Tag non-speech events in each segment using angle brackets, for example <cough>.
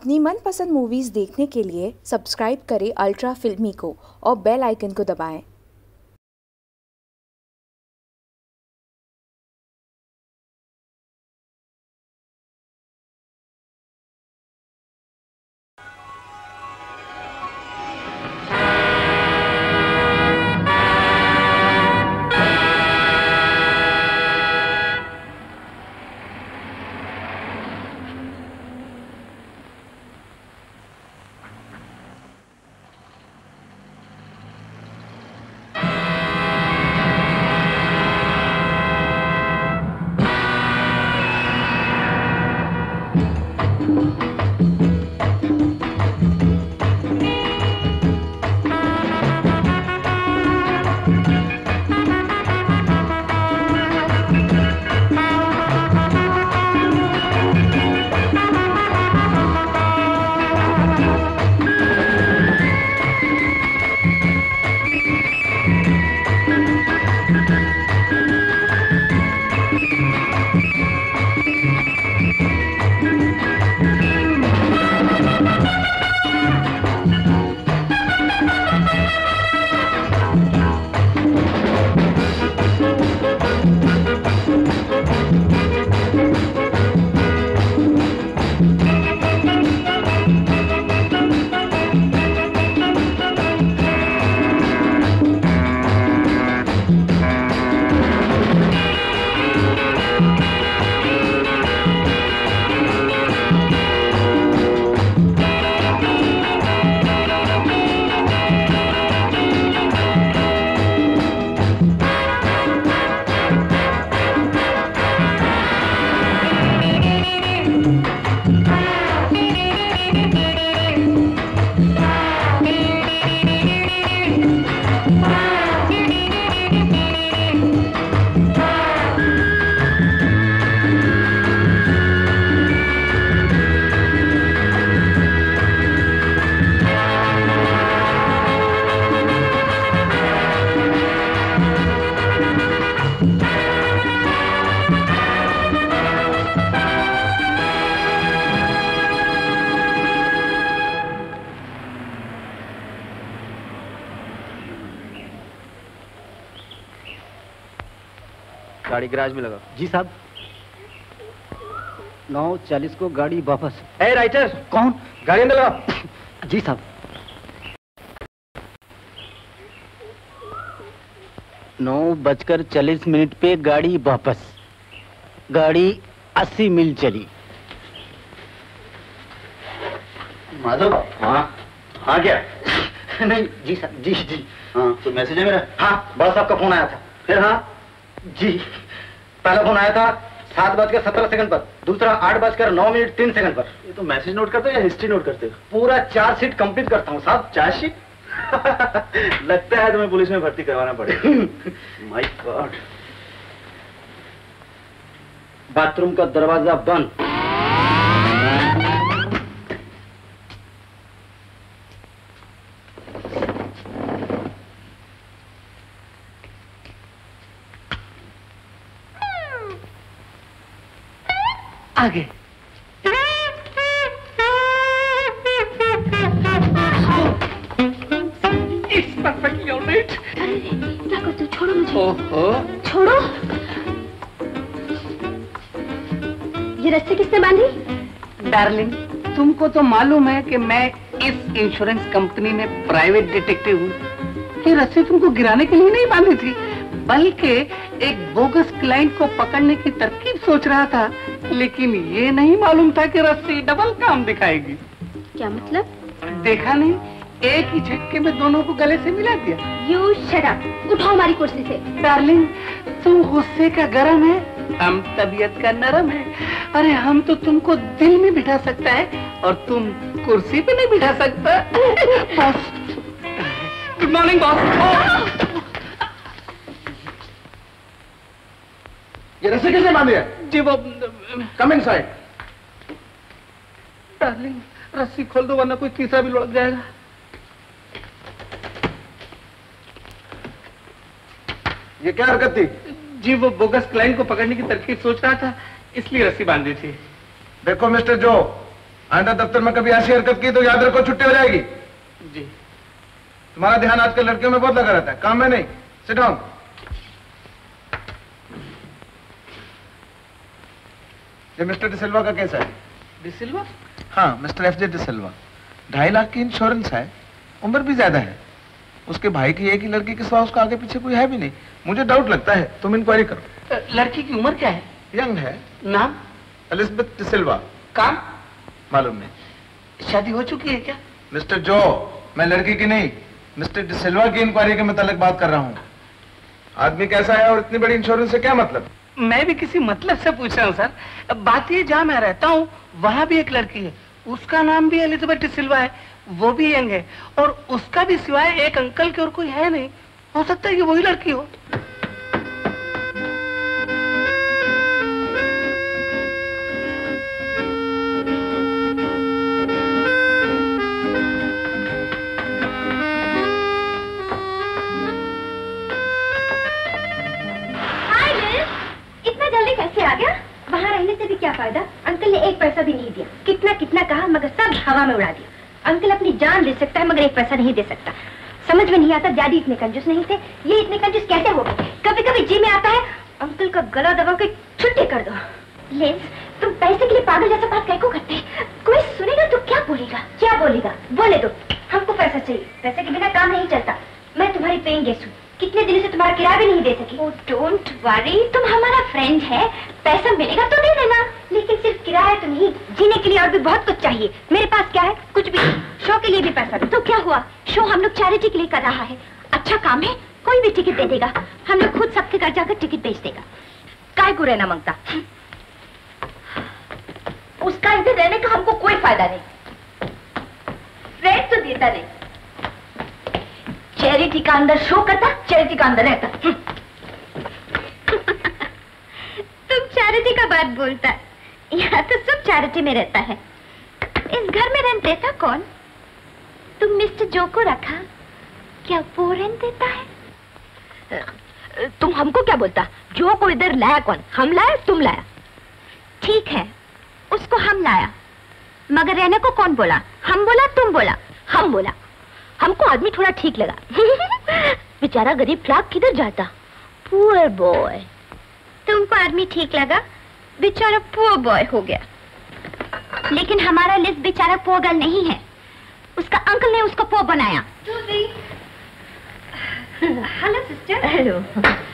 अपनी मनपसंद मूवीज़ देखने के लिए सब्सक्राइब करें अल्ट्रा फिल्मी को और बेल आइकन को दबाएँ। गैराज में लगा। जी साहब। नौ चालीस को गाड़ी वापस। ए राइटर। कौन? गाड़ी अंदर लगा। जी साहब। नौ बजकर चालीस मिनट पे गाड़ी वापस। गाड़ी अस्सी मील चली। माधव? हाँ। हाँ क्या? नहीं जी साहब जी जी। हाँ तो मैसेज है मेरा? हाँ बड़ा साहब का फ़ोन आया था। फिर हाँ? जी। पहला फ़ोन आया था सात बजकर सत्रह सेकंड पर दूसरा आठ बजकर नौ मिनट तीन सेकंड पर। ये तो मैसेज नोट करते हो या हिस्ट्री नोट करते हो? पूरा चार सीट कंप्लीट करता हूँ साहब। चार सीट <laughs> लगता है तुम्हें पुलिस में भर्ती करवाना पड़ेगा। <laughs> माय गॉड बाथरूम का दरवाज़ा बंद। आगे. क्या करते छोड़ो मुझे। ओहो। छोड़ो। ये रस्सी किसने बांधी? डार्लिंग तुमको तो मालूम है कि मैं इस इंश्योरेंस कंपनी में प्राइवेट डिटेक्टिव हूँ। ये रस्सी तुमको गिराने के लिए नहीं बांधी थी बल्कि एक बोगस क्लाइंट को पकड़ने की तरकीब सोच रहा था। लेकिन ये नहीं मालूम था कि रस्सी डबल काम दिखाएगी। क्या मतलब? देखा नहीं एक ही झटके में दोनों को गले से मिला दिया। यू शट अप उठाओ हमारी कुर्सी से। डार्लिंग तुम गुस्से का गरम है हम तबीयत का नरम है। अरे हम तो तुमको दिल में बिठा सकता है और तुम कुर्सी पे नहीं बिठा सकता। बॉस। गुड मॉर्निंग बॉस ये रस्सी किसने बांधी है? जी वो कम इन साइड डार्लिंग रस्सी खोल दो वरना कोई तीसरा भी लुढ़क जाएगा। ये क्या हरकत थी? जी वो बोगस क्लाइंट को पकड़ने की तरकीब सोच रहा था इसलिए रस्सी बांधी थी। देखो मिस्टर जो आइंदा दफ्तर में कभी ऐसी हरकत की तो याद रखो छुट्टी हो जाएगी। जी। तुम्हारा ध्यान आजकल लड़कियों में बहुत लगा रहता है। काम में नहीं। सिट डाउन ये मिस्टर डिसिल्वा का केस है। डिसिल्वा हाँ मिस्टर एफ़ जे डिसिल्वा ढाई लाख की इंश्योरेंस है उम्र भी ज़्यादा है। उसके भाई की एक ही लड़की के सिवा उसका आगे पीछे कोई है भी नहीं। मुझे डाउट लगता है तुम इंक्वायरी करो। लड़की की उम्र क्या है? यंग है। नाम? एलिजबेथ डिसिल्वा काम? मालूम नहीं। शादी हो चुकी है क्या? मिस्टर जो मैं लड़की की नहीं मिस्टर डिसिल्वा की इंक्वायरी के मुतालिक बात कर रहा हूँ। आदमी कैसा है और इतनी बड़ी इंश्योरेंस से क्या मतलब? मैं भी किसी मतलब से पूछ रहा हूँ, सर। बात ये जहाँ मैं रहता हूँ, वहाँ भी एक लड़की है। उसका नाम भी एलिजाबेथ सिल्वा है। वो भी यंग है। और उसका भी सिवाय एक अंकल के और कोई है नहीं। हो सकता है कि वही लड़की हो। हवा में उड़ा दिया अंकल अपनी जान दे सकता है, मगर एक पैसा नहीं दे सकता। समझ में नहीं आता डैडी इतने कंजूस नहीं थे। ये इतने कंजूस कैसे हो गए? कभी कभी जी में आता है, अंकल का गला दबा के छुट्टी कर दो। लिज तुम पैसे के लिए पागल जैसा बात कैको करते? कोई सुनेगा तो क्या बोलेगा? क्या बोलेगा? बोले दो हमको पैसा चाहिए। पैसे के बिना काम नहीं चलता। मैं तुम्हारी पेइंग गेस्ट कितने दिनों से तुम्हारा किराया भी नहीं दे सकी। डोंट वरी तुम हमारा फ्रेंड है। पैसा मिलेगा तो दे देना। लेकिन सिर्फ़ किराया तो नहीं जीने के लिए और भी बहुत कुछ चाहिए। मेरे पास क्या है? कुछ भी शो के लिए भी पैसा दो। तो क्या हुआ? शो हम लोग चैरिटी के लिए कर रहा है। अच्छा काम है कोई भी टिकट दे देगा। हम लोग खुद सबके घर जाकर टिकट बेच देगा। काय को रहना माँगता? उसका इधर रहने का हमको कोई फ़ायदा नहीं। रेंट तो देता नहीं। चैरिटी का अंदर शो करता चैरिटी का अंदर रहता। तुम चैरिटी का बात बोलता। यहाँ तो सब चैरिटी में रहता है। इस घर में रेंट देता कौन? तुम मिस्टर जो को रखा क्या वो रेंट देता है? तुम हमको क्या बोलता? जो को इधर लाया कौन? हम लाया तुम लाया? ठीक है उसको हम लाया। मगर रहने को कौन बोला? हम बोला तुम बोला? हम बोला। हमको आदमी थोड़ा ठीक लगा। <laughs> बेचारा गरीब फ्लाक किधर जाता? पुअर बॉय तुमको आदमी ठीक लगा? बेचारा पुअर बॉय हो गया। लेकिन हमारा लिस्ट बेचारा पुअर गर्ल नहीं है। उसका अंकल ने उसको पुअर बनाया। हेलो सिस्टर हेलो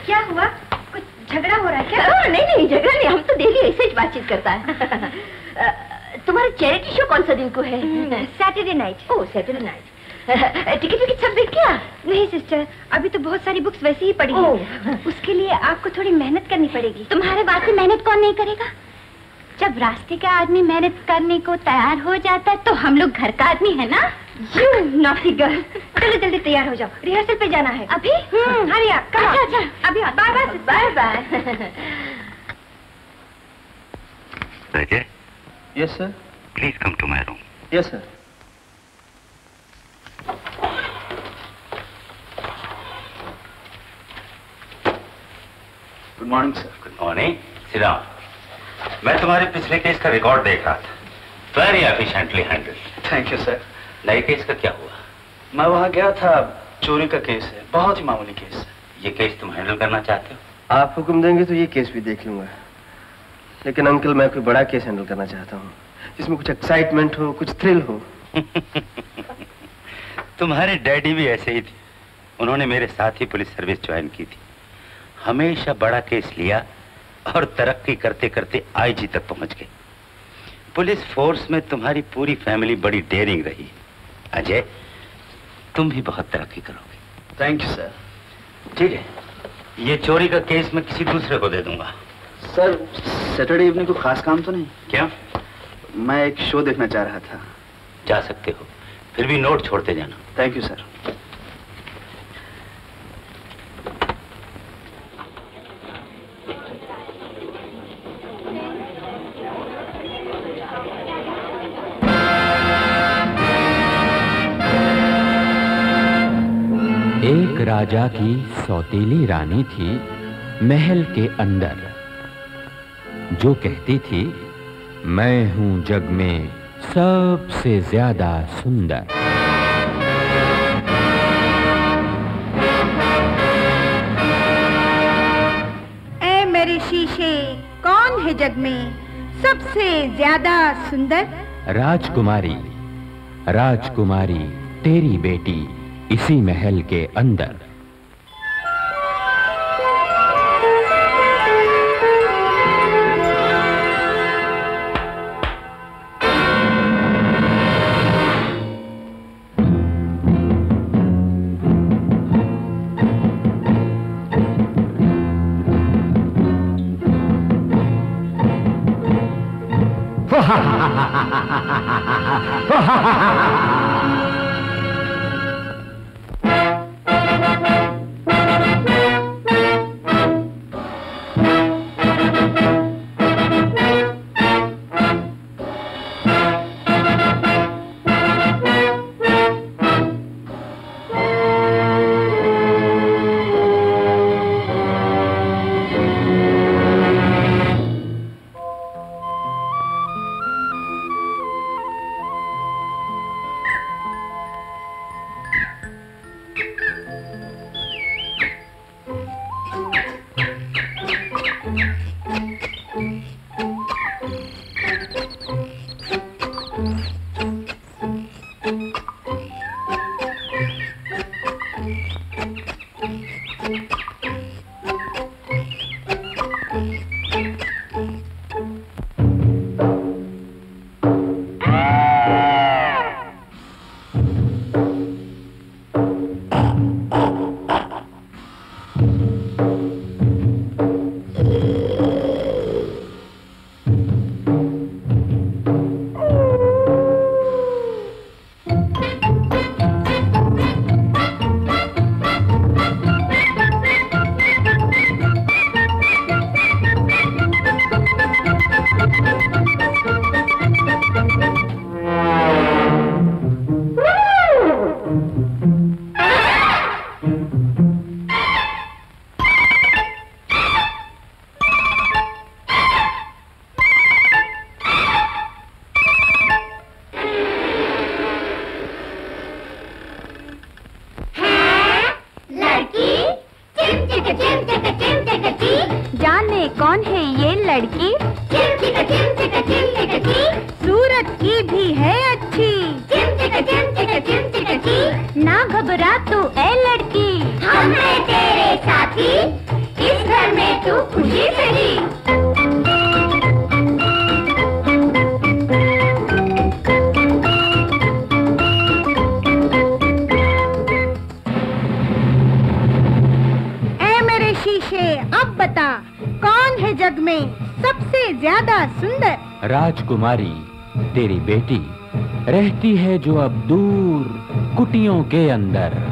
क्या हुआ? कुछ झगड़ा हो रहा है क्या? नहीं नहीं झगड़ा नहीं। हम तो डेली ऐसे ही बातचीत करता है। तुम्हारा चैरिटी शो कौन सा दिन को है? Saturday night oh Saturday night ticket wicket सब देख क्या? नहीं सिस्टर अभी तो बहुत सारी बुक्स वैसे ही पड़ी हैं। <laughs> उसके लिए आपको थोड़ी मेहनत करनी पड़ेगी। तुम्हारे बात से मेहनत कौन नहीं करेगा? जब रास्ते का आदमी मेहनत करने को तैयार हो जाता है तो हम लोग घर का आदमी है ना? यू नॉटी गर्ल चलो जल्दी तैयार हो जाओ। रिहर्सल पे जाना है। अभी? हरी आप अच्छा अच्छा। अभी bye bye bye bye yes sir please come to my room. Yes sir good morning sir Good morning. Sit down. मैं तुम्हारे पिछले केस का रिकॉर्ड देख रहा था। Very efficiently handle thank you sir नए केस का क्या हुआ? मैं वहाँ गया था। चोरी का केस है। बहुत ही मामूली केस है। ये केस तुम हैंडल करना चाहते हो? आप हुक्म देंगे तो ये केस भी देख लूँगा। लेकिन अंकल मैं कोई बड़ा केस हैंडल करना चाहता हूँ। जिसमें कुछ एक्साइटमेंट हो कुछ थ्रिल हो। <laughs> तुम्हारे डैडी भी ऐसे ही थे। उन्होंने मेरे साथ ही पुलिस सर्विस ज्वाइन की थी। हमेशा बड़ा केस लिया और तरक्की करते करते आईजी तक पहुँच गए। पुलिस फोर्स में तुम्हारी पूरी फैमिली बड़ी डेयरिंग रही अजय तुम भी बहुत तरक्की करोगे। थैंक यू सर ठीक है ये चोरी का केस मैं किसी दूसरे को दे दूँगा। सर सैटरडे इवनिंग को खास काम तो नहीं? क्या? मैं एक शो देखना चाह रहा था। जा सकते हो फिर भी नोट छोड़ते जाना। थैंक यू सर एक राजा की सौतीली रानी थी महल के अंदर, जो कहती थी, मैं हूँ जग में सबसे ज़्यादा सुंदर। है जग में सबसे ज़्यादा सुंदर? राजकुमारी राजकुमारी तेरी बेटी इसी महल के अंदर। 哈哈哈哈。राजकुमारी तेरी बेटी रहती है जो अब दूर कुटियों के अंदर।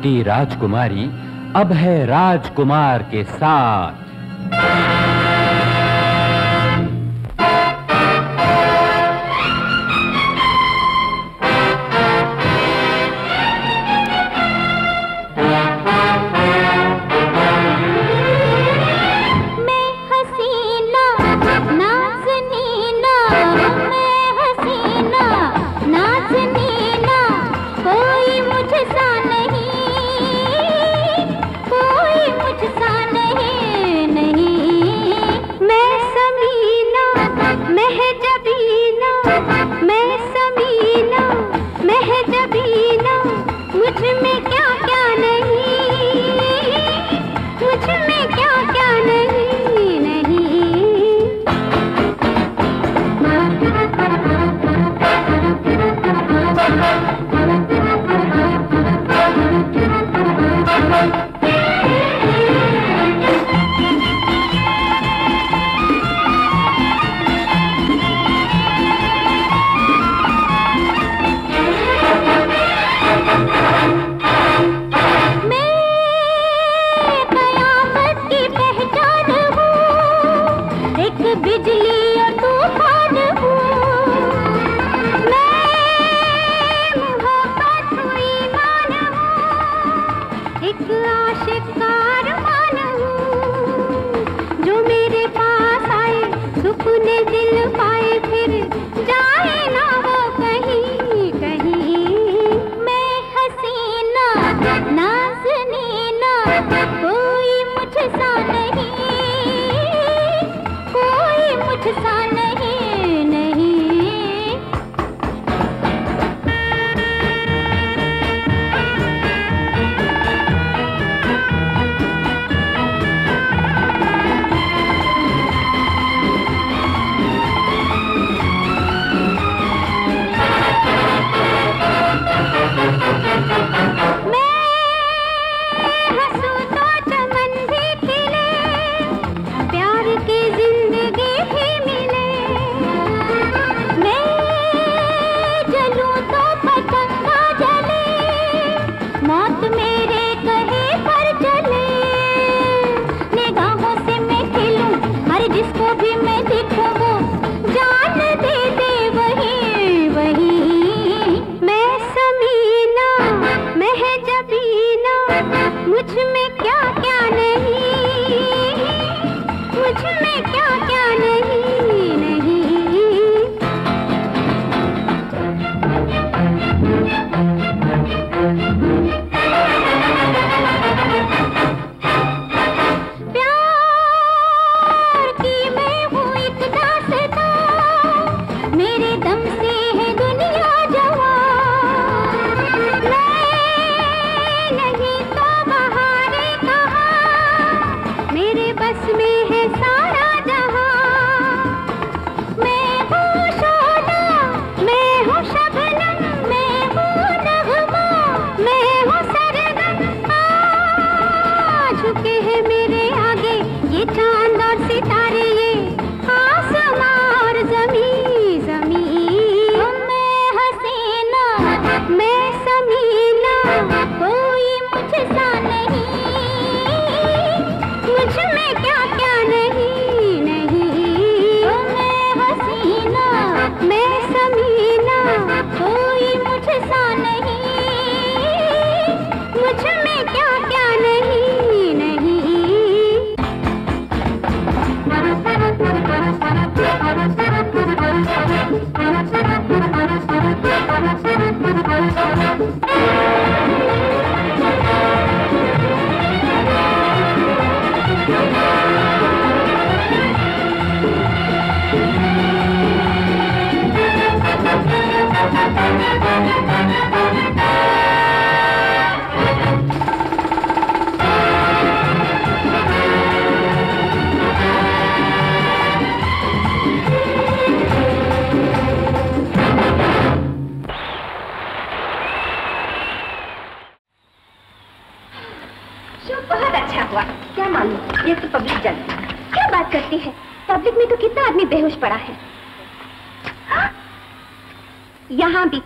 बेटी राजकुमारी अब है राजकुमार के साथ।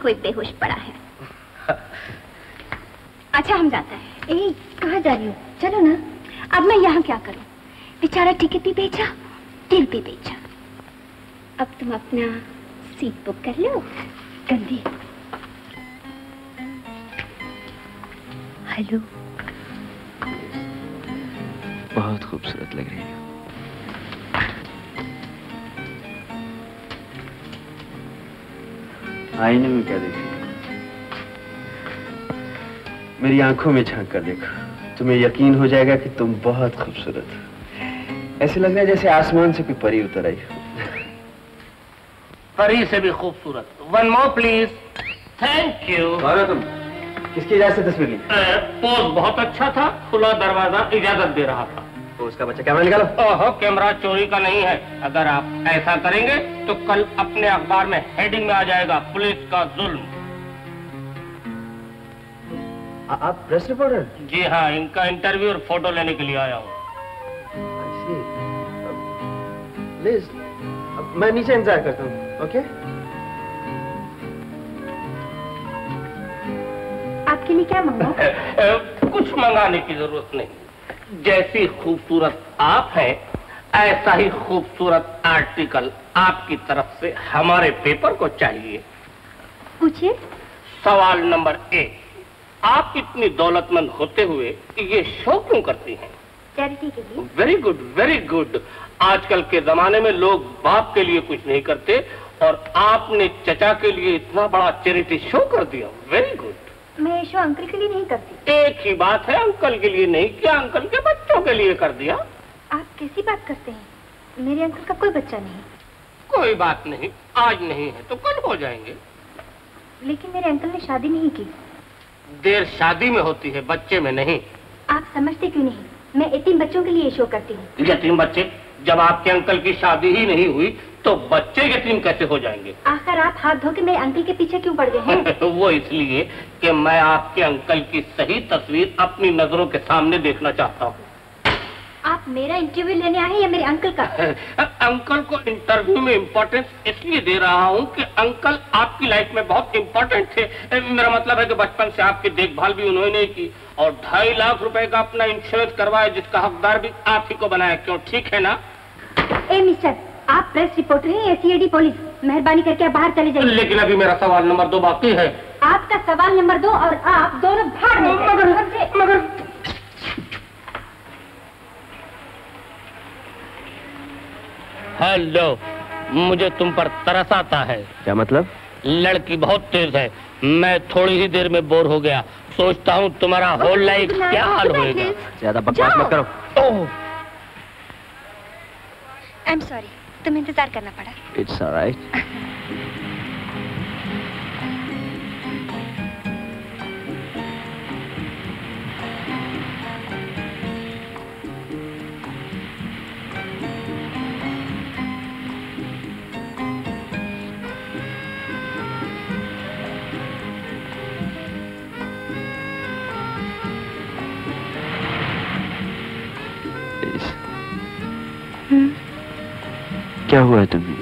कोई बेहोश आईने में क्या देख? मेरी आँखों में झाँक कर देखा। तुम्हें यकीन हो जाएगा कि तुम बहुत खूबसूरत हो। ऐसे लग रहा है जैसे आसमान से कोई परी उतर आई हो। परी से भी खूबसूरत। One more please thank you तुम। किसकी इजाज़त से तस्वीर ली? पोज बहुत अच्छा था। खुला दरवाज़ा इजाज़त दे रहा था। तो उसका बच्चा कैमरा निकालो। ओहो कैमरा चोरी का नहीं है। अगर आप ऐसा करेंगे तो कल अपने अखबार में हेडिंग में आ जाएगा पुलिस का जुल्म। आ- आप प्रेस रिपोर्टर जी हाँ इनका इंटरव्यू और फ़ोटो लेने के लिए आया हूँ। लिज मैं नीचे इंतज़ार करता हूँ ओके आपके लिए क्या मंगा? <laughs> कुछ मंगाने की ज़रूरत नहीं। जैसी खूबसूरत आप हैं ऐसा ही खूबसूरत आर्टिकल आपकी तरफ़ से हमारे पेपर को चाहिए। पूछिए। सवाल नंबर एक आप इतनी दौलतमंद होते हुए ये शो क्यों करती हैं? चैरिटी के लिए। वेरी गुड वेरी गुड आजकल के जमाने में लोग बाप के लिए कुछ नहीं करते और आपने चचा के लिए इतना बड़ा चैरिटी शो कर दिया। वेरी गुड मैं ये शो अंकल के लिए नहीं करती। एक ही बात है अंकल के लिए नहीं किया अंकल के बच्चों के लिए कर दिया? आप कैसी बात करते हैं? मेरे अंकल का कोई बच्चा नहीं। कोई बात नहीं आज नहीं है तो कल हो जाएँगे। लेकिन मेरे अंकल ने शादी नहीं की। देर शादी में होती है बच्चे में नहीं। आप समझते क्यों नहीं? मैं एटीन बच्चों के लिए शो करती हूँ। यतीम बच्चे जब आपके अंकल की शादी ही नहीं हुई तो बच्चे यतीम कैसे हो जाएँगे? आखिर आप हाथ धो के मेरे अंकल के पीछे क्यों पड़ गए हैं? <laughs> वो इसलिए कि मैं आपके अंकल की सही तस्वीर अपनी नज़रों के सामने देखना चाहता हूँ। आप मेरा इंटरव्यू लेने आए हैं या मेरे अंकल का? <laughs> अंकल को इंटरव्यू में इम्पोर्टेंस इसलिए दे रहा हूँ कि अंकल आपकी लाइफ में बहुत इम्पोर्टेंट थे। मेरा मतलब है कि बचपन से आपकी देखभाल भी उन्होंने की और ढाई लाख रुपए का अपना इंश्योरेंस करवाया जिसका हकदार भी आप ही को बनाया। क्यों? ठीक है ना? ए मिस्टर आप प्रेस रिपोर्टर हैं या सीआईडी पुलिस। मेहरबानी करके आप बाहर चले जाइए। लेकिन अभी मेरा सवाल नंबर दो बाकी है। आपका सवाल नंबर दो और आप दोनों भाड़ में जाइए। मगर मगर। हेलो मुझे तुम पर तरस आता है। क्या मतलब? लड़की बहुत तेज है। मैं थोड़ी ही देर में बोर हो गया। सोचता हूँ तुम्हारा होल लाइफ क्या हाल होएगा। ज़्यादा बकवास मत करो। ओह। आई एम सॉरी तुम्हें इंतज़ार करना पड़ा। इट्स ऑलराइट <laughs> क्या हुआ है तुम्हें?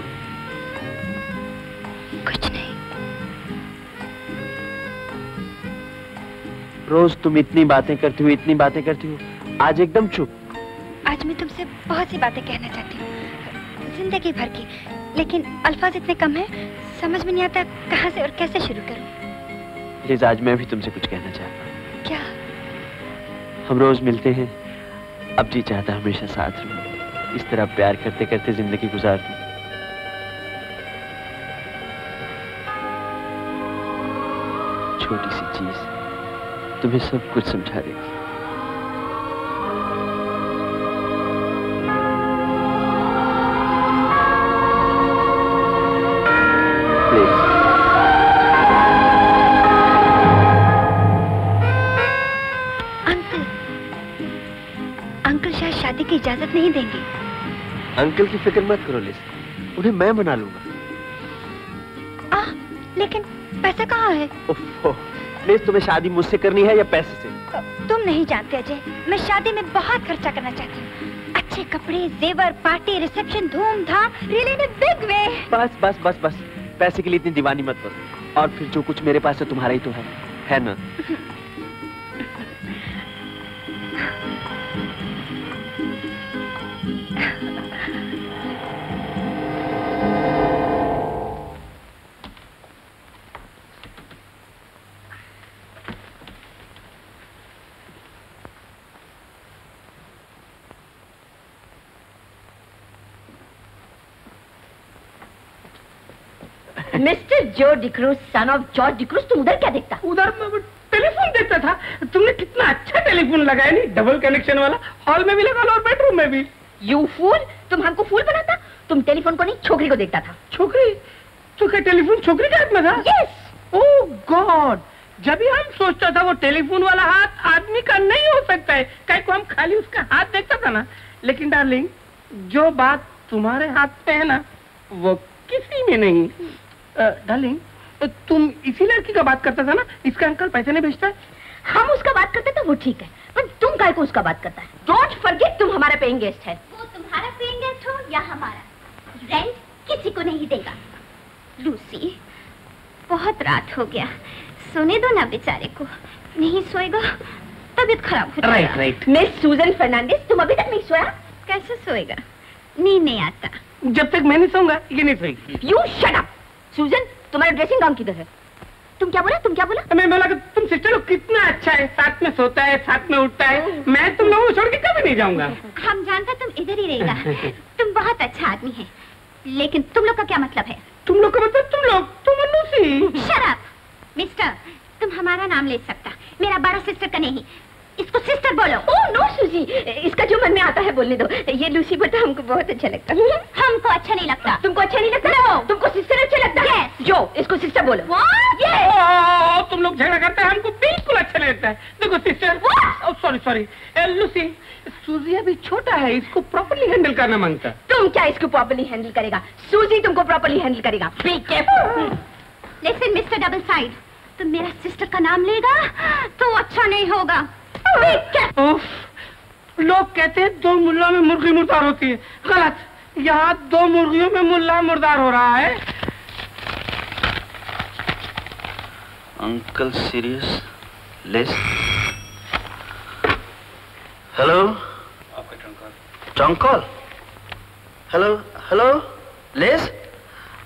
कुछ नहीं। रोज तुम इतनी बातें करती हो इतनी बातें करती हो। आज एकदम चुप। आज मैं तुमसे बहुत सी बातें कहना चाहती हूँ। ज़िंदगी भर की। लेकिन अल्फाज इतने कम हैं समझ में नहीं आता कहाँ से और कैसे शुरू करूँ। लिज आज मैं भी तुमसे कुछ कहना चाहता हूँ। क्या? हम रोज मिलते हैं। अब जी चाहता हमेशा साथ रहूँ। इस तरह प्यार करते करते ज़िंदगी गुजार दूँ छोटी सी चीज़, तुम्हें सब कुछ समझा देगी इजाज़त नहीं देंगे। अंकल की फ़िक्र मत करो लिज उन्हें मैं मना लूँगा। आ, लेकिन पैसा कहाँ है? ओफो तुम्हें शादी मुझसे करनी है या पैसे से? तुम नहीं जानते अजय मैं शादी में बहुत खर्चा करना चाहती हूँ। अच्छे कपड़े जेवर पार्टी रिसेप्शन धूमधाम रियली इन बिग वे। बस बस बस बस। पैसे के लिए इतनी दीवानी मत करो। और फिर जो कुछ मेरे पास है तुम्हारा ही तो है। है ना? <laughs> जो डिक्रूज सन ऑफ़ जॉर्ज डिक्रूज तुम उधर क्या देखता? उधर मैं टेलीफोन देखता था। तुमने कितना अच्छा टेलीफोन लगाया नहीं? डबल कनेक्शन वाला। हॉल में भी लगा लो और बेडरूम में भी। यू फूल तुम हमको फूल बनाता? तुम टेलीफोन को नहीं छोकरी को देखता था। छोकरी? तो क्या टेलीफोन छोकरी के हाथ में था? यस ओह गॉड जब भी हम सोचता था वो टेलीफोन वाला हाथ आदमी का नहीं हो सकता है। कहीं को हम खाली उसका हाथ देखता था ना? लेकिन डार्लिंग जो बात तुम्हारे हाथ में है ना वो किसी में नहीं। डार्लिंग तुम इसी लड़की का बात करता था ना? इसका अंकल पैसे नहीं भेजता है? हम उसका बात करते तो वो ठीक है पर तुम काय को उसका बात करता है? डोंट फॉरगेट तुम हमारा पेइंग गेस्ट है। वो तुम्हारा पेइंग गेस्ट हो या हमारा? रेंट किसी को नहीं देगा। लूसी बहुत रात हो गया। सोने दो ना बेचारे को। नहीं सोएगा तबीयत खराब हो राइट जाएगा राइट मिस सूजन फर्नांडिस तुम अभी तक नहीं सोया? कैसे सोएगा? नींद नहीं आता। जब तक मैं नहीं सोऊँगा ये नहीं सोएगी। यू शट अप सूजन तुम्हारा ड्रेसिंग गाउन किधर है? तुम क्या बोला? तुम क्या बोला? मैं बोला कि तुम सिस्टर लोग कितना अच्छा है साथ में सोता है साथ में उठता है। मैं तुम लोगों को छोड़ के कभी नहीं जाऊँगा। हम जानता तुम इधर ही रहेगा। तुम बहुत अच्छा आदमी है। लेकिन तुम लोग का क्या मतलब है? तुम लोग का मतलब तुम लोग तुम लूसी शराब मिस्टर तुम हमारा नाम ले सकता। मेरा बड़ा सिस्टर का नहीं। इसको सिस्टर बोलो। ओह नो सूजी। इसका जो मन में आता है बोलने दो। ये लूसी बता हमको बहुत अच्छा लगता। है हमको अच्छा नहीं लगता। तुमको अच्छा नहीं लगता? तुमको सिस्टर अच्छा लगता? है जो इसको सिस्टर बोलो। What? ओ, तुम लोग झगड़ा करते हैं हमको बिल्कुल अच्छा नहीं लगता है। देखो सिस्टर सॉरी सॉरी लूसी सूजी अभी छोटा है इसको प्रॉपरली हैंडल करना माँगता तुम क्या इसको प्रॉपर्ली हैंडल करेगा? सूजी तुमको प्रॉपर्ली हैंडल करेगा। बी केयरफुल लेकिन मिस्टर डबल साइड तुम मेरा सिस्टर का नाम लेगा तो अच्छा नहीं होगा। लोग कहते हैं दो मुल्ला में मुर्गी मुर्दार होती है। गलत। यहाँ दो मुर्गियों में मुल्ला मुर्दार हो रहा है। Uncle serious? Less hello trunk call hello hello less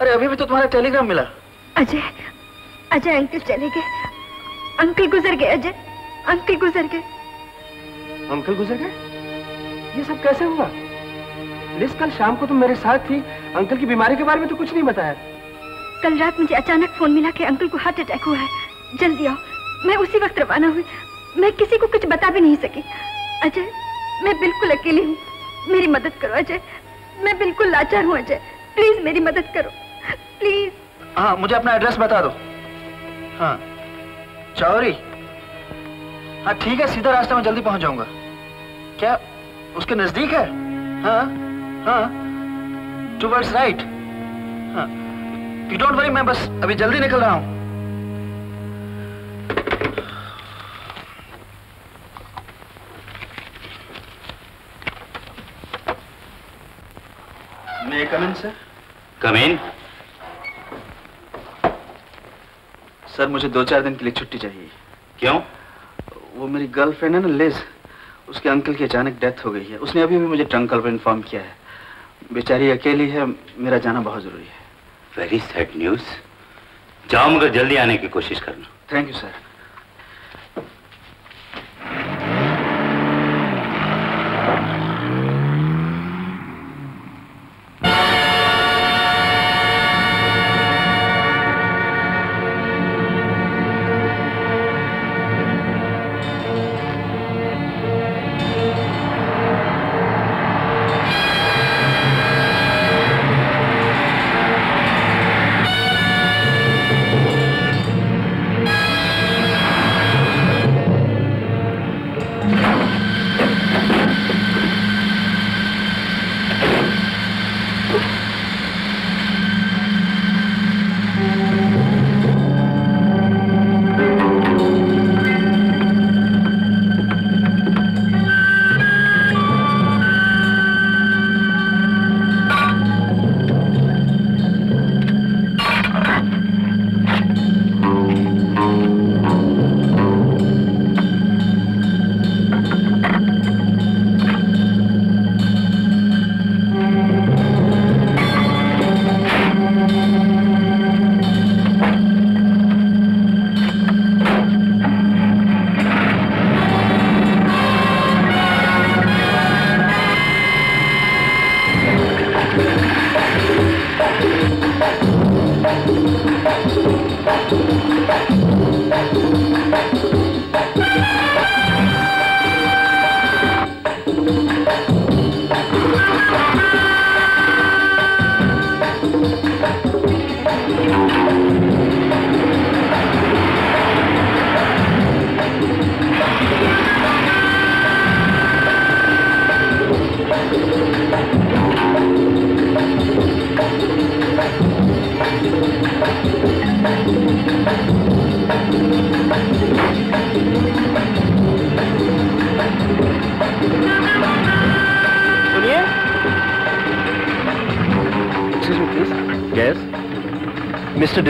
अरे अभी भी तो तुम्हारा टेलीग्राम मिला। अजय अजय अंकल चले गए। अंकल गुजर गए अजय। अंकल गुजर गए। अंकल गुजर गए? ये सब कैसे हुआ? लिस कल शाम को तुम मेरे साथ थी। अंकल की बीमारी के बारे में तो कुछ नहीं बताया। कल रात मुझे अचानक फ़ोन मिला कि अंकल को हार्ट अटैक हुआ है। जल्दी आओ। मैं उसी वक्त रवाना हुई। मैं किसी को कुछ बता भी नहीं सकी। अजय मैं बिल्कुल अकेली हूँ। मेरी मदद करो अजय। मैं बिल्कुल लाचार हूँ अजय। प्लीज़ मेरी मदद करो। प्लीज़। हाँ मुझे अपना एड्रेस बता दो। हाँ। चौरी। हाँ ठीक है सीधा रास्ता में जल्दी पहुँच जाऊँगा। क्या उसके नज़दीक है? हाँ हाँ। टूवर्ड्स राइट हाँ। यू डोंट वरी मैं बस अभी जल्दी निकल रहा हूँ। मैं come in sir come in sir मुझे दो चार दिन के लिए छुट्टी चाहिए। क्यों? वो मेरी गर्लफ्रेंड है ना लिज उसके अंकल की अचानक डेथ हो गई है। उसने अभी भी मुझे ट्रंकल पर इन्फॉर्म किया है। बेचारी अकेली है मेरा जाना बहुत ज़रूरी है। वेरी सैड न्यूज़ जाओ मगर जल्दी आने की कोशिश करना। थैंक यू सर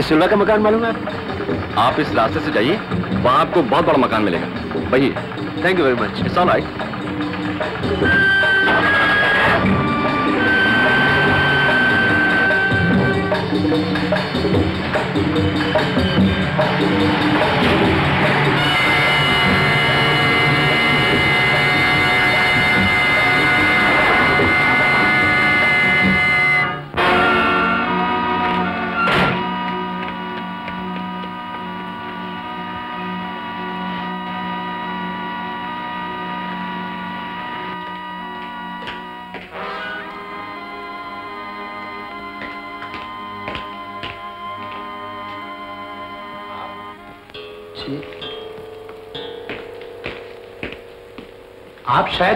डिसिल्वा का मकान मालूम है? आप इस रास्ते से जाइए वहाँ आपको बहुत बड़ा मकान मिलेगा। वही thank you very much it's all right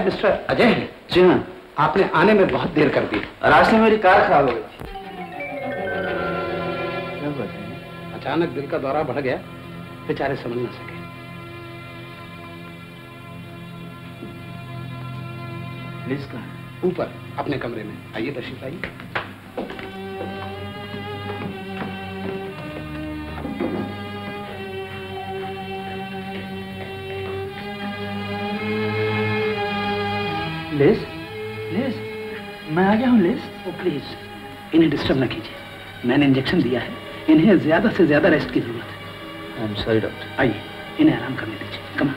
शायद मिस्टर अजय हैं। जी हाँ आपने आने में बहुत देर कर दी। रास्ते में मेरी कार खराब हो गई थी। अचानक दिल का दौरा बढ़ गया बेचारे समझ ना सके। कहाँ ऊपर अपने कमरे में। आइए तशीफ आइए आ गया हूँ लिज ओ प्लीज़ इन्हें डिस्टर्ब न कीजिए। मैंने इंजेक्शन दिया है। इन्हें ज़्यादा से ज़्यादा रेस्ट की ज़रूरत है। आई एम सॉरी डॉक्टर आइए इन्हें आराम करने दीजिए। कमा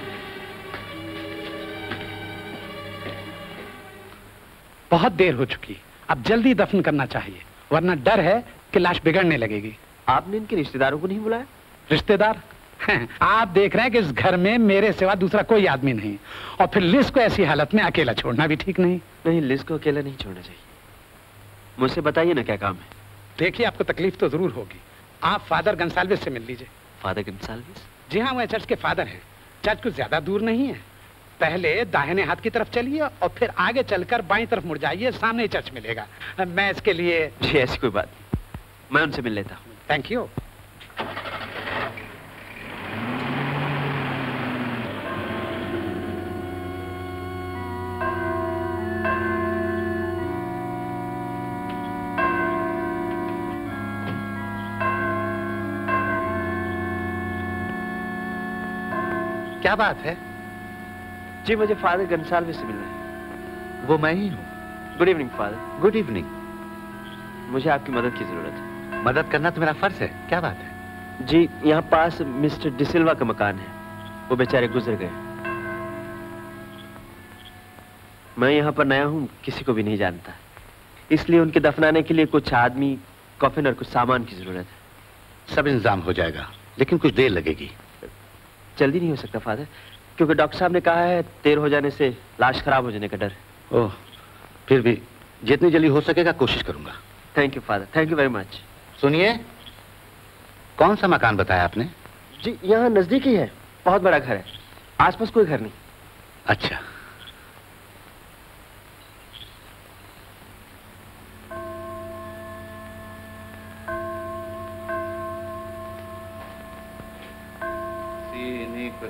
बहुत देर हो चुकी। अब जल्दी दफन करना चाहिए वरना डर है कि लाश बिगड़ने लगेगी। आपने इनके रिश्तेदारों को नहीं बुलाया? रिश्तेदार? <laughs> आप देख रहे हैं कि इस घर में मेरे सिवा दूसरा कोई आदमी नहीं। और फिर लिस को ऐसी हालत में अकेला छोड़ना भी ठीक नहीं। नहीं लिज को अकेला नहीं छोड़ना चाहिए। मुझसे बताइए ना क्या काम है। देखिए आपको तकलीफ़ तो ज़रूर होगी। आप फादर गंसालविस से मिल लीजिए। फादर गंसाल्विस? जी हाँ वह चर्च के फादर हैं। चर्च कुछ ज़्यादा दूर नहीं है। पहले दाहिने हाथ की तरफ़ चलिए और फिर आगे चलकर बाई तरफ़ मुड़ जाइए सामने चर्च मिलेगा। मैं इसके लिए जी ऐसी कोई बात नहीं। मैं उनसे मिल लेता हूँ। थैंक यू क्या बात है? जी मुझे फादर गंसाल्विस से मिलना है। वो मैं ही हूँ। Good evening father good evening मुझे आपकी मदद की ज़रूरत है। मदद करना तो मेरा फ़र्ज़ है। क्या बात है? जी यहाँ पास मिस्टर डिसिल्वा का मकान है। वो बेचारे गुजर गए। मैं यहाँ पर नया हूँ किसी को भी नहीं जानता। इसलिए उनके दफनाने के लिए कुछ आदमी कॉफिन और कुछ सामान की ज़रूरत है। सब इंतज़ाम हो जाएगा लेकिन कुछ देर लगेगी। जल्दी नहीं हो सकता फादर। क्योंकि डॉक्टर साहब ने कहा है देर हो जाने से लाश खराब हो जाने का डर। ओह फिर भी जितनी जल्दी हो सकेगा कोशिश करूँगा। Thank you father thank you very much सुनिए कौन सा मकान बताया आपने? जी यहाँ नज़दीक ही है। बहुत बड़ा घर है। आसपास कोई घर नहीं। अच्छा।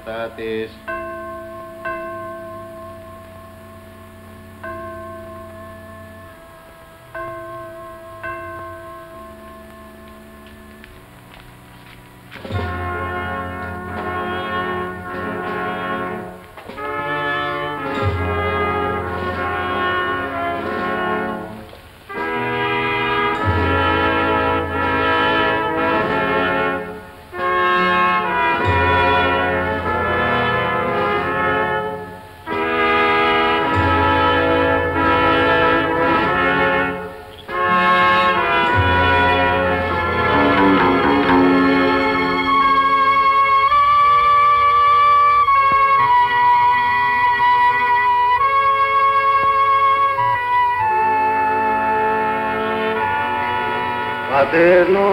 libertates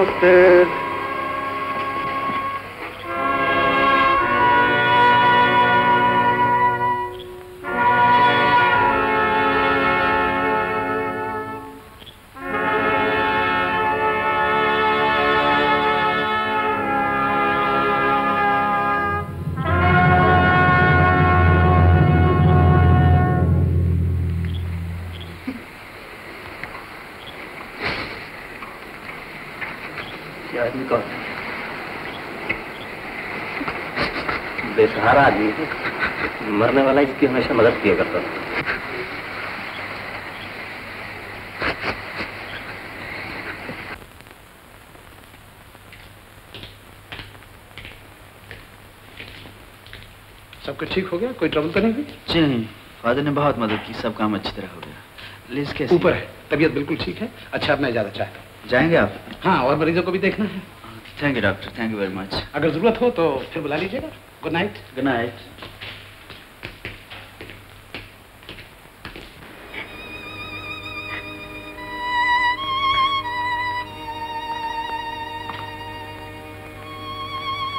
Master कोई ट्रबल तो नहीं हुई? जी नहीं। फादर ने बहुत मदद की सब काम अच्छी तरह हो गया। लिज कैसे? ऊपर है। तबीयत बिल्कुल ठीक है। अच्छा अब मैं ज़्यादा चाहता हूँ जाएँगे आप? हाँ और मरीजों को भी देखना है। Thank you doctor thank you very much अगर ज़रूरत हो तो फिर बुला लीजिएगा। Good night good night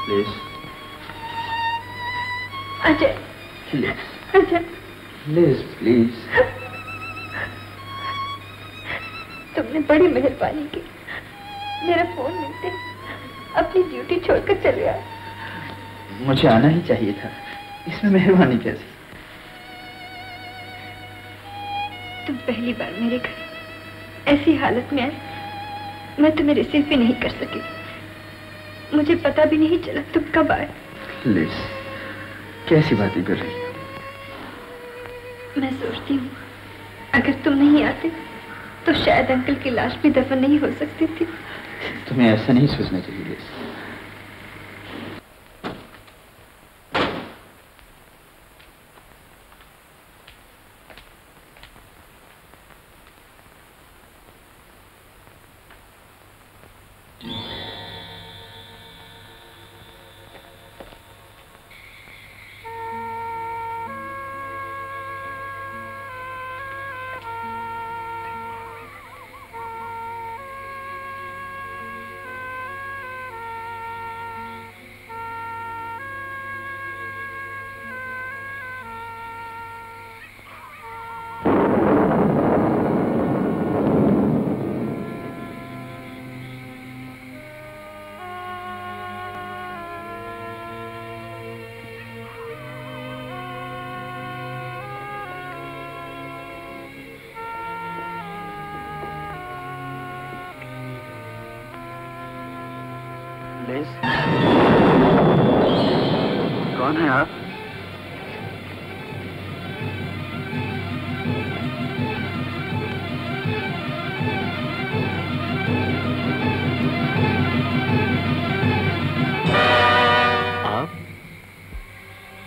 please Ajay please Ajay please please. तुमने बड़ी मेहरबानी की। मेरा फ़ोन मिलते अपनी ड्यूटी छोड़कर चले आए। मुझे आना ही चाहिए था। इसमें मेहरबानी कैसी? तुम पहली बार मेरे घर ऐसी हालत में आए। मैं तुम्हें रिसीव भी नहीं कर सकी। मुझे पता भी नहीं चला तुम कब आए। प्लीज़ कैसी बातें कर रही? हो मैं सोचती हूँ, अगर तुम नहीं आते तो शायद अंकल की लाश भी दफन नहीं हो सकती थी। तुम्हें ऐसा नहीं सोचना चाहिए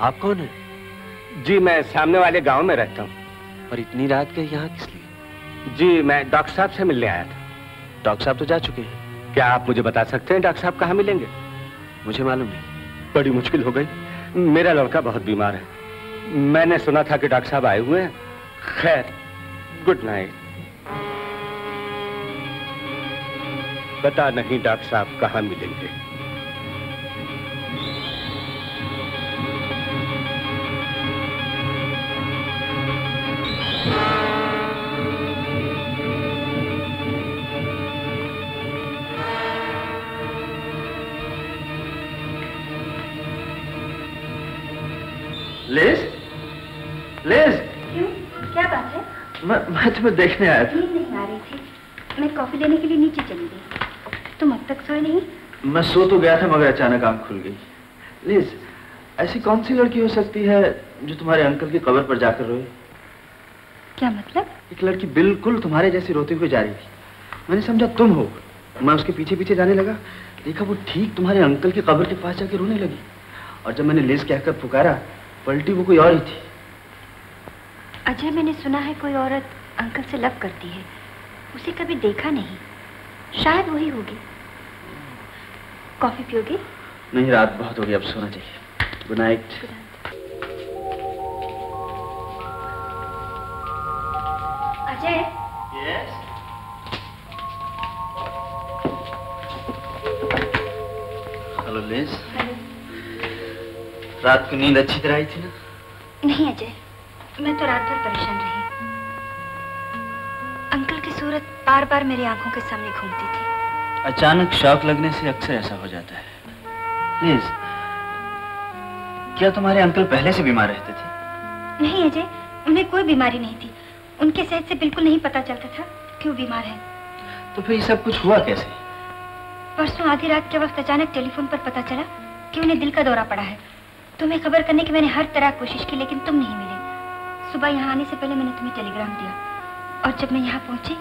आप कौन है? जी मैं सामने वाले गाँव में रहता हूँ। और इतनी रात के यहाँ किस लिए? जी मैं डॉक्टर साहब से मिलने आया था। डॉक्टर साहब तो जा चुके हैं। क्या आप मुझे बता सकते हैं डॉक्टर साहब कहाँ मिलेंगे? मुझे मालूम नहीं। बड़ी मुश्किल हो गई। मेरा लड़का बहुत बीमार है। मैंने सुना था कि डॉक्टर साहब आए हुए हैं। खैर गुड नाइट। पता नहीं डॉक्टर साहब कहाँ मिलेंगे। मैं देखने आया था। नहीं आ रही थी। मैं कॉफ़ी लेने के लिए नीचे चली गई। तुम अब तक सोए नहीं? मैं सो तो गया था मगर अचानक आँख खुल गई। लिज ऐसी कौन सी लड़की हो सकती है जो तुम्हारे अंकल की कब्र पर जाकर रोए? क्या मतलब? एक लड़की बिल्कुल तुम्हारे जैसी रोते हुए जा रही थी। मैंने समझा तुम हो। मैं उसके पीछे पीछे जाने लगा। देखा वो ठीक तुम्हारे अंकल की कब्र के पास जाके रोने लगी। और जब मैंने लेस कहकर पुकारा पलटी वो कोई और ही थी। अजय मैंने सुना है कोई औरत अंकल से लव करती है। उसे कभी देखा नहीं। शायद वही होगी। कॉफ़ी पियोगे? नहीं रात बहुत होगी अब सोना चाहिए। Good night Ajay? Hello Liz रात को नींद अच्छी तरह आई थी ना? नहीं अजय। मैं तो रात भर परेशान रही। अंकल की सूरत बार बार मेरी आँखों के सामने घूमती थी। अचानक शौक लगने से अक्सर ऐसा हो जाता है। लिज क्या तुम्हारे अंकल पहले से बीमार रहते थे? नहीं अजय उन्हें कोई बीमारी नहीं थी। उनके सेहत से बिल्कुल नहीं पता चलता था कि वो बीमार है। तो फिर ये सब कुछ हुआ कैसे? परसों आधी रात के वक्त अचानक टेलीफोन पर पता चला कि उन्हें दिल का दौरा पड़ा है। तुम्हें खबर करने की मैंने हर तरह कोशिश की लेकिन तुम नहीं मिले। सुबह यहाँ आने से पहले मैंने तुम्हें टेलीग्राम दिया। और जब मैं यहाँ पहुँची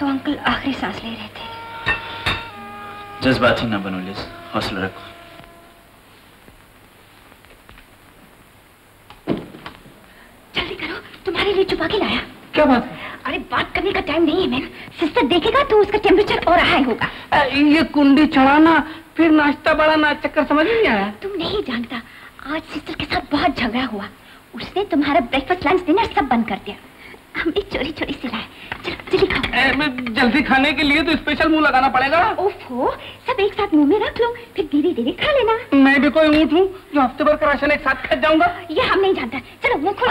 तो अंकल आखिरी सांस ले रहे थे। जज्बाती ना बनो लिज हौसला रखो। जल्दी करो तुम्हारे लिए छुपा के लाया। क्या बात है? अरे बात करने का टाइम नहीं है मैम। सिस्टर देखेगा तो उसका टेम्परेचर और हाई होगा। ये कुंडी चढ़ाना फिर नाश्ता बढ़ाना चक्कर समझ नहीं आया? तुम नहीं जानता आज सिस्टर के साथ बहुत झगड़ा हुआ। उसने तुम्हारा ब्रेकफास्ट लंच डिनर सब बंद कर दिया। हमने चोरी चोरी से लाया। जल्दी खाओ। जल्दी खाने के लिए तो स्पेशल मुँह लगाना पड़ेगा। ओफो सब एक साथ मुँह में रख लो फिर धीरे धीरे खा लेना। मैं भी कोई ऊँट हूँ जो हफ़्ते भर का राशन एक साथ खा जाऊँगा। ये हम नहीं जानता। चलो मुँह खोलो।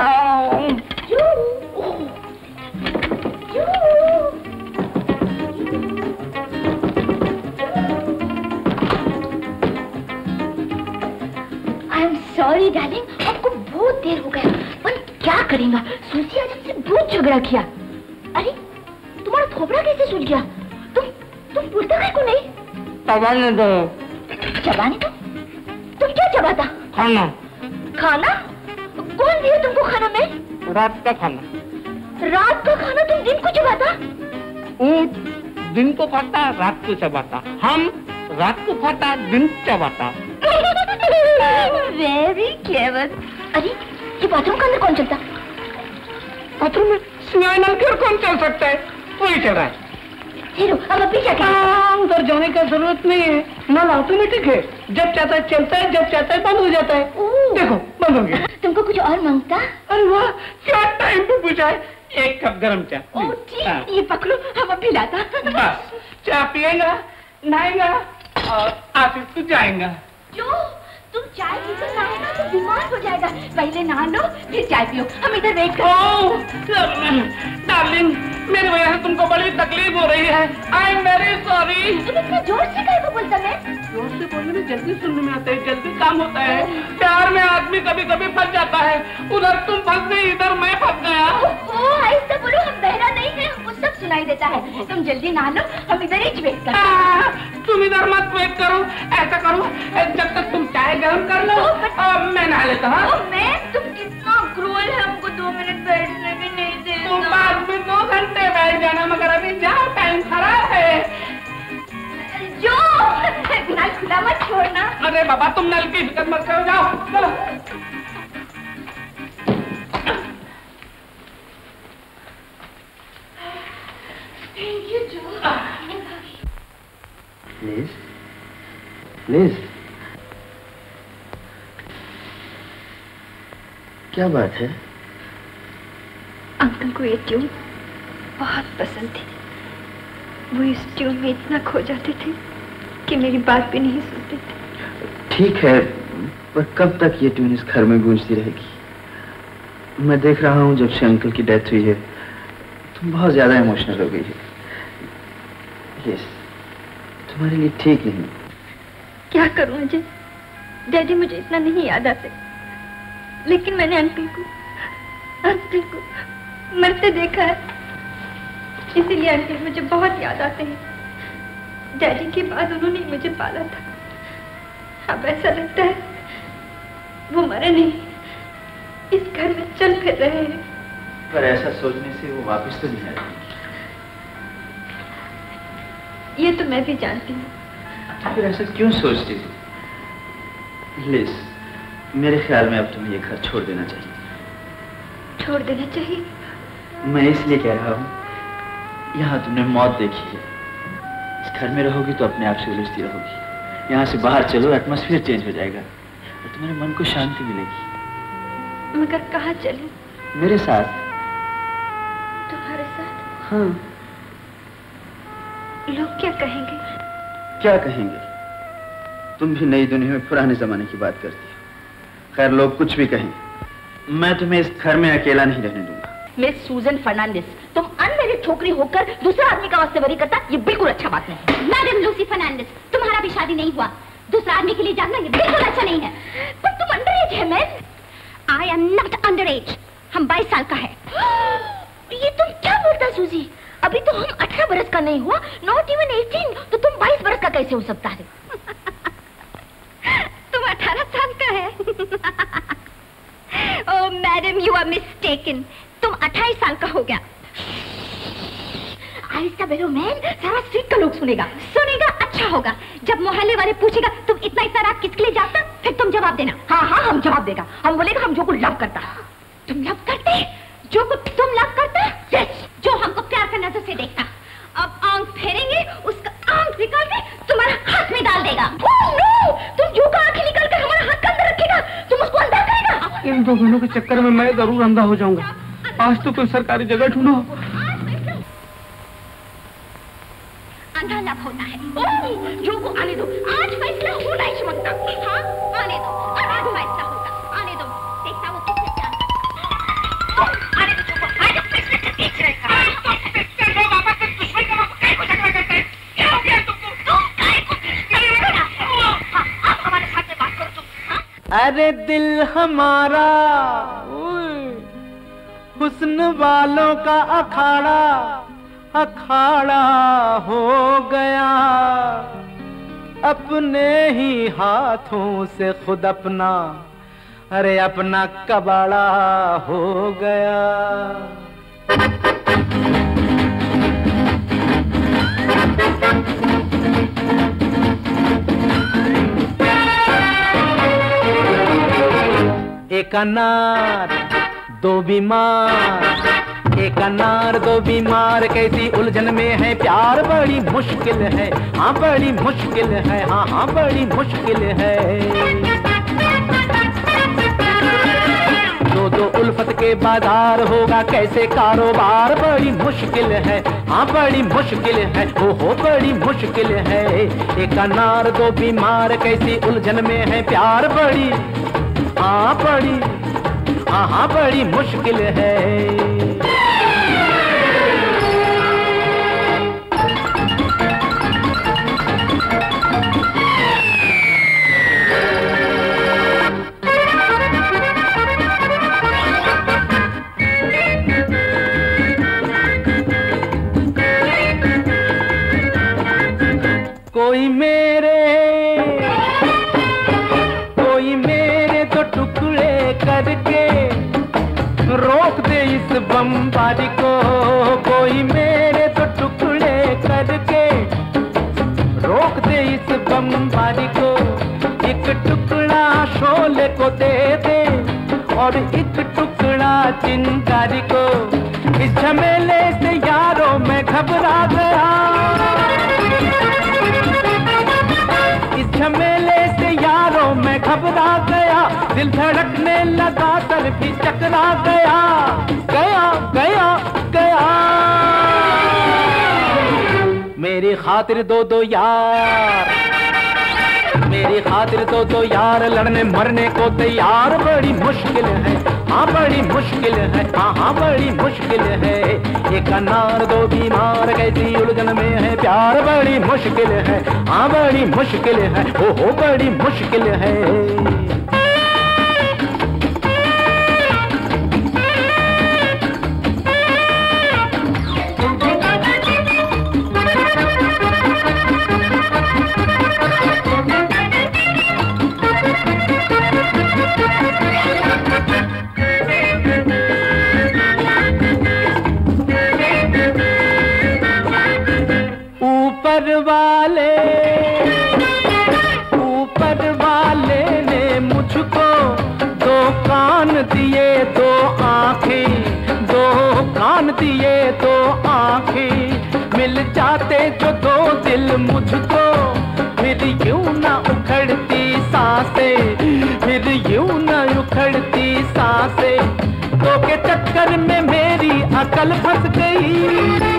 आई एम सॉरी डार्लिंग आपको बहुत देर हो गया। पर क्या करेंगे? सूसी आज हमसे बहुत झगड़ा किया। अरे तुम्हारा थोबड़ा कैसे सूझ गया? तुम तुम पूछता है को नहीं? तबाने दो। चबाने दो? तुम क्या चबाता? खाना। खाना? कौन दिया तुमको खाना में? रात का खाना। रात का खाना तुम दिन को चबाता? ऊट दिन को खाता रात को चबाता। हम रात को खाता दिन चबाता। <laughs> वेरी क्लेवर अरे ये बाथरूम के अंदर कौन चलता? बाथरूम में सिवाय नल के और कौन चल सकता है? वही चल रहा है। हीरो अब अभी क्या हाँ, उधर जाने का ज़रूरत नहीं है। नल ऑटोमेटिक है। जब चाहता है चलता है जब चाहता है बंद हो जाता है। देखो बंद हो गया। तुमको कुछ और माँगता? अरे वाह क्या टाइम पे पूछा है? एक कप गरम चाय। ठीक ये पकड़ो हम अभी लाता। बस चाय पिएगा नहाएगा और ऑफ़िस को जाएगा। जो तुम चाय पीकर नहाएगा तो बीमार हो जाएगा। पहले नहा लो फिर चाय पियो। हम इधर वेट कर डार्लिंग मेरी वजह से तुमको बड़ी तकलीफ़ हो रही है। आई एम वेरी सॉरी इतना ज़ोर से काय को बोलता मैं ज़ोर से बोलने में जल्दी सुनने में आता है जल्दी काम होता है। प्यार में आदमी कभी कभी फंस जाता है। उधर तुम फंस गई इधर मैं फंस गया। ऐसा बोलो हम बहरा नहीं है हमको सब सुनाई देता है। तुम जल्दी नहा लो हम इधर ही। वेट कर तुम इधर मत वेट करो ऐसा करो जब तक तुम चाय गर्म कर लो। और मैं नहा लेता हूँ। मैं? तुम कितना क्रूअल है हमको दो मिनट बैठने भी नहीं देता तुम बाद में दो घंटे बैठ जाना मगर अभी जाओ टाइम खराब है। जो? नल खुला मत छोड़ना। अरे बाबा तुम नल की फ़िक्र मत करो जाओ चलो। थैंक यू जो लिज लिज क्या बात है? अंकल को ये ट्यून बहुत पसंद थी। वो इस ट्यून में इतना खो जाते थे कि मेरी बात भी नहीं सुनते थे। ठीक है पर कब तक ये ट्यून इस घर में गूंजती रहेगी? मैं देख रहा हूँ जब से अंकल की डेथ हुई है तुम बहुत ज़्यादा इमोशनल हो गई है। यस तुम्हारे लिए ठीक नहीं। क्या करूँ अजय? डैडी मुझे इतना नहीं याद आते। लेकिन मैंने अंकल को अंकल को मरते देखा है। इसीलिए अंकल मुझे बहुत याद आते हैं। डैडी के बाद उन्होंने मुझे पाला था। अब ऐसा लगता है वो मरे नहीं। इस घर में चल फिर रहे हैं। पर ऐसा सोचने से वो वापस तो नहीं आएगी ये तो मैं भी जानती हूँ। तो फिर ऐसा क्यों सोचती? हो लिज मेरे ख्याल में अब तुम्हें ये घर छोड़ देना चाहिए। छोड़ देना चाहिए? मैं इसलिए कह रहा हूँ यहाँ तुमने मौत देखी है। इस घर में रहोगी तो अपने आप से उलझती रहोगी। यहाँ से बाहर चलो एटमोसफियर चेंज हो जाएगा और तुम्हारे मन को शांति मिलेगी। मगर कहाँ चले? मेरे साथ। तुम्हारे साथ? हाँ। लोग क्या कहेंगे? क्या कहेंगे? तुम भी नई दुनिया में पुराने जमाने की बात करती खैर लोग कुछ भी कहें मैं तुम्हें इस घर में अकेला नहीं रहने दूँगा। मिस सूजन फर्नांडिस तुम अनमेरिड छोकरी होकर दूसरा आदमी का वास्ते बरी करता ये बिल्कुल अच्छा बात नहीं मैडम लूसी फर्नांडिस तुम्हारा भी शादी नहीं हुआ। दूसरा आदमी के लिए जानना ये बिल्कुल अच्छा नहीं है। पर तुम अंडर एज है ma'am I am not under age हम 22 साल का है। <gasps> ये तुम क्या बोलता सूजी? अभी तो हम अठारह बरस का नहीं हुआ नॉट इवन एटीन तो तुम बाईस बरस का कैसे हो सकता है? तुम अठारह साल का है। <laughs> ओ मैडम यू आर मिस्टेकन तुम अट्ठाईस साल का हो गया। आहिस्ता बेरो मैन सारा स्ट्रीट का लोग सुनेगा। सुनेगा अच्छा होगा। जब मोहल्ले वाले पूछेगा तुम इतना इतना रात किसके लिए जाता फिर तुम जवाब देना। हाँ हाँ हम जवाब देगा। हम बोलेगा हम जो को लव करता तुम लव करते? जो को तुम लव करता? Yes, जो हमको प्यार का नज़र से देखता। अब आँख फेरेंगे उसका तुम्हारे हाथ में डाल देगा। oh, no! तुम जो का आँखें निकाल कर हमारा हाथ के अंदर रखेगा? तुम उसको करेगा? इन दो घनों के चक्कर में मैं ज़रूर अंधा हो जाऊँगा। आज तो कोई सरकारी जगह ढूंढो। अंधा होता है। जो को आने दो। आज फैसला होना हाँ अरे दिल हमारा हुस्न वालों का अखाड़ा अखाड़ा हो गया। अपने ही हाथों से खुद अपना, अरे अपना कबाड़ा हो गया। एक अनार, दो बीमार। एक अनार, दो बीमार, कैसी उलझन में है? प्यार बड़ी मुश्किल है। हाँ बड़ी मुश्किल है। हाँ हाँ बड़ी मुश्किल है। दो दो उल्फत के बाज़ार होगा कैसे कारोबार? बड़ी मुश्किल है। हाँ बड़ी मुश्किल है। ओ हो, बड़ी मुश्किल है। एक अनार, दो बीमार, कैसी उलझन में है? प्यार बड़ी हाँ बड़ी हाँ बड़ी मुश्किल है। कोई मेरे बमबारी को कोई मेरे तो टुकड़े करके रोक दे इस बमबारी को। एक टुकड़ा शोले को दे दे और एक टुकड़ा चिंगारी को। इस झमेले से यारों में घबरा गया। इस झमेले से यारों में घबरा गया। दिल धड़कने लगा सर भी चकरा गया। गया गया गया। मेरी खातिर दो दो यार। मेरी खातिर दो दो यार, लड़ने मरने को तैयार। बड़ी मुश्किल है हाँ बड़ी मुश्किल है हाँ हाँ बड़ी मुश्किल है। एक अनार, दो बीमार, कैसी उलझन में है प्यार। बड़ी मुश्किल है हाँ बड़ी मुश्किल है ओ हो बड़ी मुश्किल है। वाले, ऊपर वाले ने मुझको दो कान दिए, दो आँखें, दो कान दिए, दो आँखें। मिल जाते जो दो दिल मुझको, फिर यूँ ना उखड़ती साँसें, फिर यूँ ना उखड़ती साँसें। तो के चक्कर में मेरी अकल फंस गई।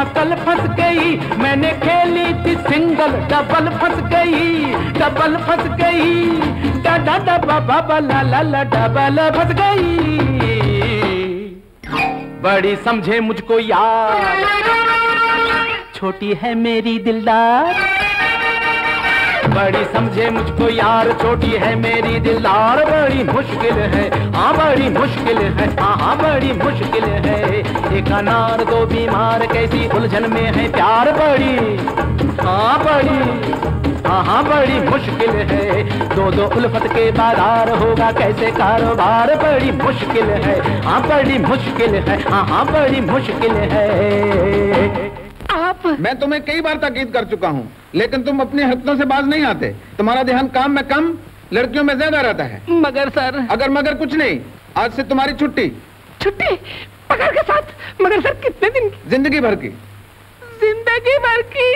अकल फंस गई, मैंने खेली थी सिंगल, डबल फंस गई, डबल फंस गई, डा डबा बाबा ला ला ला, डबल फंस गई। बड़ी समझे मुझको यार, छोटी है मेरी दिलदार बड़ी समझे मुझको यार छोटी है मेरी दिलदार, बड़ी मुश्किल है। हाँ बड़ी मुश्किल है हाँ हाँ बड़ी मुश्किल है। एक अनार, दो बीमार, कैसी उलझन में है प्यार, बड़ी हाँ बड़ी हाँ हाँ बड़ी मुश्किल है। दो दो उल्फत के बाज़ार होगा कैसे कारोबार, बड़ी मुश्किल है। हाँ बड़ी मुश्किल है हाँ हाँ बड़ी मुश्किल है। मैं तुम्हें कई बार ताकीद कर चुका हूँ लेकिन तुम अपनी हरकतों से बाज नहीं आते। तुम्हारा ध्यान काम में कम लड़कियों में ज़्यादा रहता है। मगर सर। अगर मगर कुछ नहीं आज से तुम्हारी छुट्टी। छुट्टी? पकड़ के साथ? मगर सर कितने दिन की? ज़िंदगी भर की। ज़िंदगी भर की?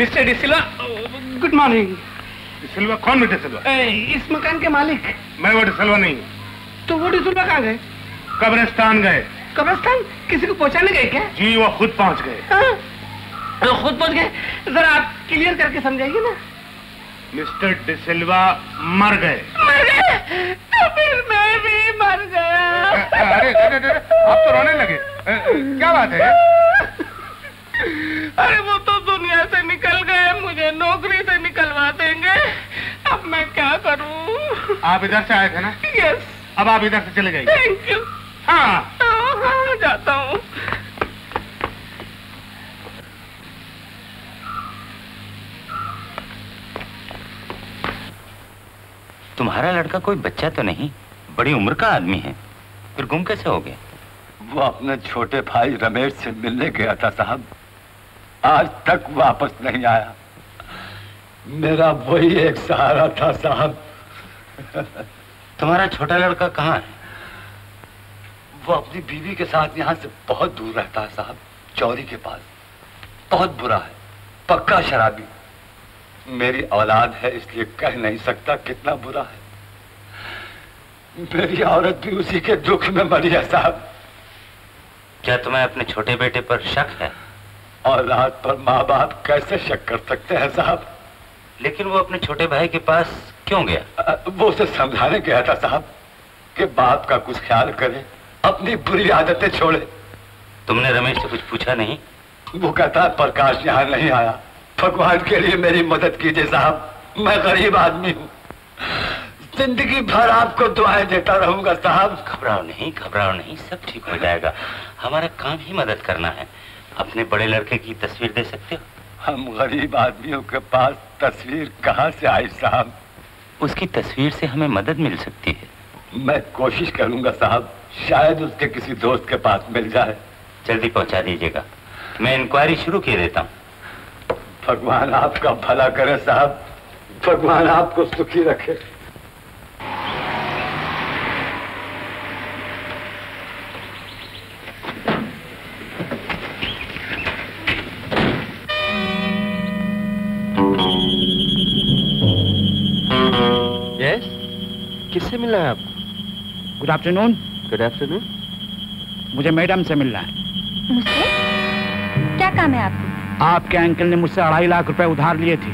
Mister D'Silva good morning Silva कौन बेटे सिल्वा? इस मकान के मालिक। मैं वो डिसल्वा नहीं हूँ। तो वो डिसिल्वा कहाँ गए? कब्रिस्तान गए। कब्रिस्तान? किसी को पहुँचाने गए क्या? जी वो खुद पहुँच गए। हाँ? तो खुद पहुँच गए? जरा आप क्लियर करके समझाइए ना। मिस्टर डिसिल्वा मर गए। मर गए? तो फिर मैं भी मर गया। अरे अरे अरे आप तो रोने लगे। क्या बात है? <laughs> अरे वो तो दुनिया से निकल गए मुझे नौकरी से निकलवा देंगे। अब मैं क्या करूँ? आप इधर से आए थे ना? यस अब आप इधर से चले जाइए थैंक यू हाँ हाँ जाता हूँ। तुम्हारा लड़का कोई बच्चा तो नहीं बड़ी उम्र का आदमी है। फिर गुम कैसे हो गया? वो अपने छोटे भाई रमेश से मिलने गया था साहब। आज तक वापस नहीं आया। मेरा वही एक सहारा था साहब। तुम्हारा छोटा लड़का कहाँ है? वो अपनी बीवी के साथ यहाँ से बहुत दूर रहता है साहब। चौरी के पास। बहुत बुरा है। पक्का शराबी। मेरी औलाद है इसलिए कह नहीं सकता कितना बुरा है। मेरी औरत भी उसी के दुख में मरी है साहब। क्या तुम्हें अपने छोटे बेटे पर शक है? और रात पर माँ बाप कैसे शक कर सकते हैं साहब? लेकिन वो अपने छोटे भाई के पास क्यों गया? अ, वो उसे समझाने गया था साहब कि बाप का कुछ ख्याल करे अपनी बुरी आदतें छोड़े। तुमने रमेश से कुछ पूछा नहीं? वो कहता प्रकाश यहाँ नहीं आया। भगवान के लिए मेरी मदद कीजिए साहब मैं गरीब आदमी हूँ। ज़िंदगी भर आपको दुआएँ देता रहूँगा साहब। घबराओ नहीं घबराओ नहीं सब ठीक हो जाएगा। हमारा काम ही मदद करना है। अपने बड़े लड़के की तस्वीर दे सकते हो? हम गरीब आदमियों के पास तस्वीर कहाँ से आई साहब? उसकी तस्वीर से हमें मदद मिल सकती है। मैं कोशिश करूँगा साहब शायद उसके किसी दोस्त के पास मिल जाए। जल्दी पहुँचा दीजिएगा। मैं इंक्वायरी शुरू किए देता हूँ। भगवान आपका भला करे साहब। भगवान आपको सुखी रखे। किससे मिलना है आपको? गुड आफ्टरनून गुड आफ्टरनून मुझे मैडम से मिलना है। मुझसे? क्या काम है आपको? आपके अंकल ने मुझसे अढ़ाई लाख रुपए उधार लिए थे।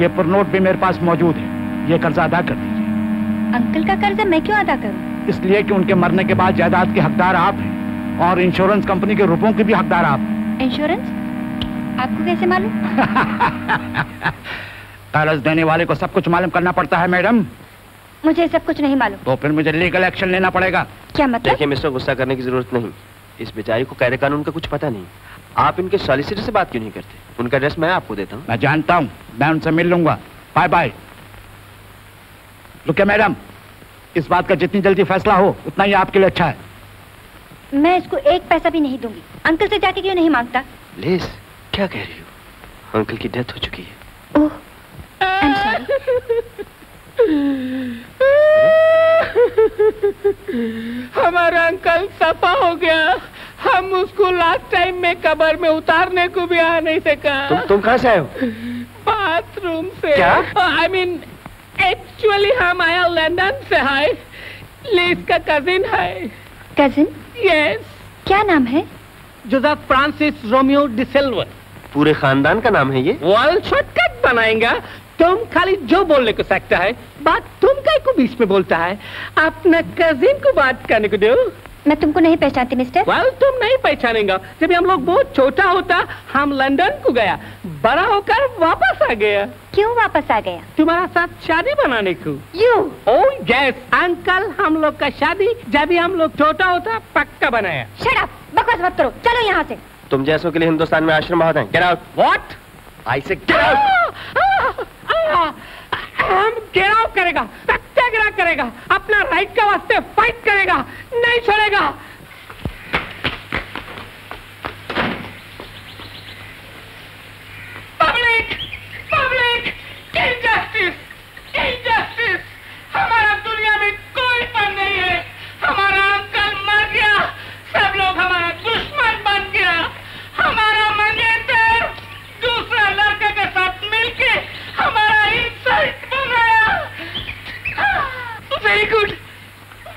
ये पर नोट भी मेरे पास मौजूद है। ये कर्जा अदा कर दीजिए। अंकल का कर्जा मैं क्यों अदा करूँ? इसलिए कि उनके मरने के बाद जायदाद के हकदार आप हैं और इंश्योरेंस कंपनी के रुपयों के भी हकदार आप हैं। इंश्योरेंस आपको कैसे मालूम? <laughs> कर्ज देने वाले को सब कुछ मालूम करना पड़ता है मैडम। मुझे सब कुछ नहीं मालूम। तो फिर मुझे लीगल एक्शन लेना पड़ेगा। क्या मतलब? देखिए मिस्टर गुस्सा करने की ज़रूरत नहीं। इस बेचारी को कायदे कानून का कुछ पता नहीं। आप इनके सॉलिसिटर से बात क्यों नहीं करते? उनका एड्रेस मैं आपको देता हूँ। मैं जानता हूँ। मैं उनसे मिल लूँगा। Bye bye. रुके मैडम। इस बात का जितनी जल्दी फैसला हो उतना ही आपके लिए अच्छा है। मैं इसको एक पैसा भी नहीं दूँगी। अंकल से जाके क्यों नहीं माँगता? लेस क्या कह रही हो? अंकल की डेथ हो चुकी है। ओह आई एम <laughs> हमारा अंकल सफ़ा हो गया। हम उसको लास्ट टाइम में कबर में उतारने को भी आ नहीं सका। तुम तुम कहाँ से आए हो? बाथरूम से। क्या? आई मीन एक्चुअली हम आया लंदन से है लिस का कजिन है कजिन यस क्या नाम है? जोसेफ फ्रांसिस रोमियो डिसेल्वर पूरे खानदान का नाम है ये? वर्ल्ड शॉर्टकट बनाएगा। तुम खाली जो बोलने को सकता है बात तुम काय को बीच में बोलता है। अपना कजिन को बात करने को दो। मैं तुमको नहीं पहचानती मिस्टर वेल तुम नहीं पहचानेगा। जब हम लोग बहुत छोटा होता हम लंदन को गया। बड़ा होकर वापस आ गया। क्यों वापस आ गया? तुम्हारा साथ शादी बनाने को। यू ओ यस अंकल हम लोग का शादी जब भी हम लोग छोटा होता पक्का बनाया। शट अप बकवास मत करो। चलो यहाँ से। तुम जैसों के लिए हिंदुस्तान में आश्रम बहुत हैं गेट आउट व्हाट आई से गेट आउट हम घेराव करेगा, सत्याग्रह करेगा, अपना राइट के वास्ते फाइट करेगा, नहीं छोड़ेगा। पब्लिक पब्लिक इनजस्टिस इनजस्टिस हमारा दुनिया में कोई पन नहीं है। हमारा अंकल मर गया। सब लोग हमारा दुश्मन बन गया। हमारा मंगेतर दूसरा वेरी गुड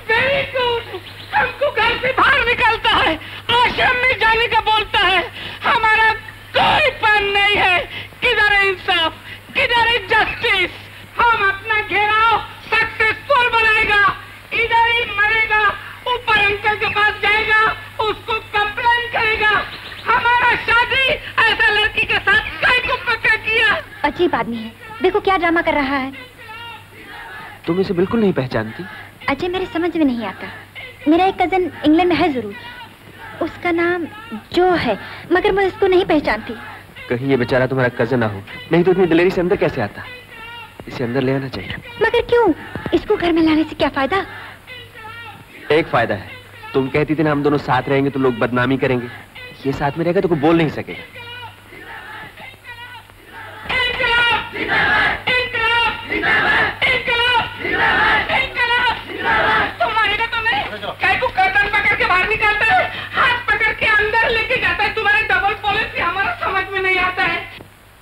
वेरी गुड। हमको घर से बाहर निकलता है, आश्रम में जाने का बोलता है। हमारा कोई पन नहीं है। किधर है इंसाफ? किधर है जस्टिस? हम अपना घेराव सक्सेसफुल बनाएगा। इधर ही मरेगा, ऊपर अंकल के पास जाएगा, उसको कंप्लेन करेगा। हमारा शादी ऐसा लड़की के साथ कई को पक्का किया अजीब आदमी है। देखो क्या ड्रामा कर रहा है। तुम इसे बिल्कुल नहीं पहचानती। अजय मेरे समझ में नहीं आता। मेरा एक कज़न इंग्लैंड में है ज़रूर। उसका नाम जो है मगर मैं उसको नहीं पहचानती। कहीं ये बेचारा तुम्हारा कज़न ना हो। नहीं तो इतनी दिलेरी से अंदर कैसे आता? इसे अंदर ले आना चाहिए। मगर क्यों? इसको घर में लाने से क्या फ़ायदा? एक फ़ायदा है। तुम कहती थी ना हम दोनों साथ रहेंगे तो लोग बदनामी करेंगे। ये साथ में रहेगा तो कोई बोल नहीं सकेगा। तुम्हारे का तो नहीं काय को गर्दन पकड़ के बाहर निकालता है हाथ पकड़ के अंदर लेके जाता है। तुम्हारे डबल पॉलिसी हमारा समझ में नहीं आता है।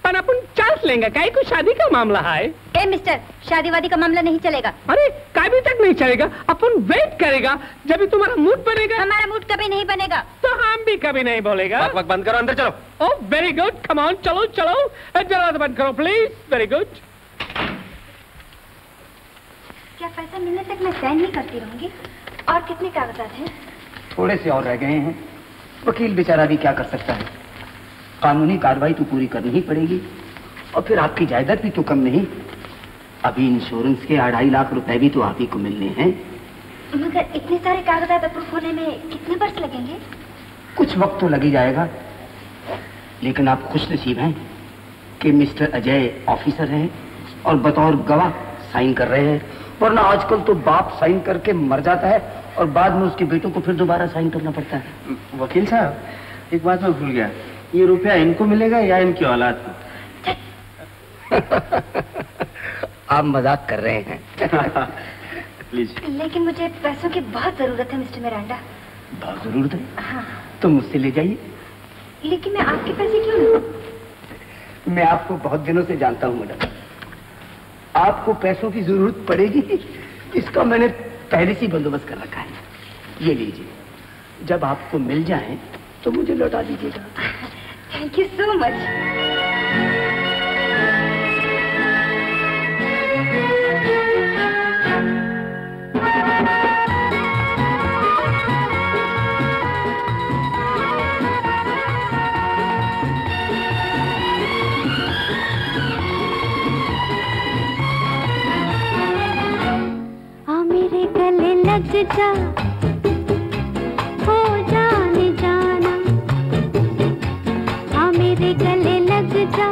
पर अपन चांस लेंगे। काय को शादी का मामला है? ए मिस्टर शादी वादी का मामला नहीं चलेगा। अरे कभी तक नहीं चलेगा? अपन वेट करेगा जब भी तुम्हारा मूड बनेगा। हमारा मूड कभी नहीं बनेगा। तो हम भी कभी नहीं बोलेगा। बक बक बंद करो अंदर चलो। Oh very good come on चलो चलो। जरा बंद करो प्लीज़ वेरी गुड क्या पैसा मिलने तक मैं साइन नहीं करती रहूँगी? और कितने कागजात हैं? थोड़े से और रह गए हैं। वकील बेचारा भी क्या कर सकता है? कानूनी कार्रवाई तो पूरी करनी ही पड़ेगी। और फिर आपकी जायदाद भी तो कम नहीं। अभी इंश्योरेंस के अढ़ाई लाख रुपए भी तो आप ही को मिलने हैं। मगर इतने सारे कागजात अप्रूव होने में कितने वर्ष लगेंगे? कुछ वक्त तो लग ही जाएगा। लेकिन आप खुश नसीब हैं कि मिस्टर अजय ऑफिसर हैं और बतौर गवाह साइन कर रहे हैं। वरना आजकल तो बाप साइन करके मर जाता है और बाद में उसके बेटों को फिर दोबारा साइन करना पड़ता है। वकील साहब एक बात मैं भूल गया। ये रुपया इनको मिलेगा या इनकी औलाद को? <laughs> आप मज़ाक कर रहे हैं। <laughs> लेकिन मुझे पैसों की बहुत ज़रूरत है मिस्टर मिरांडा। बहुत ज़रूरत है? हाँ। तो मुझसे ले जाइए। लेकिन मैं आपके पैसे क्यों लूँ? मैं आपको बहुत दिनों से जानता हूँ मैडम। आपको पैसों की ज़रूरत पड़ेगी। इसका मैंने पहले से बंदोबस्त कर रखा है। ये लीजिए। जब आपको मिल जाए तो मुझे लौटा दीजिएगा। थैंक यू सो मच जा हो जाने जाना। हाँ मेरे गले लग जा।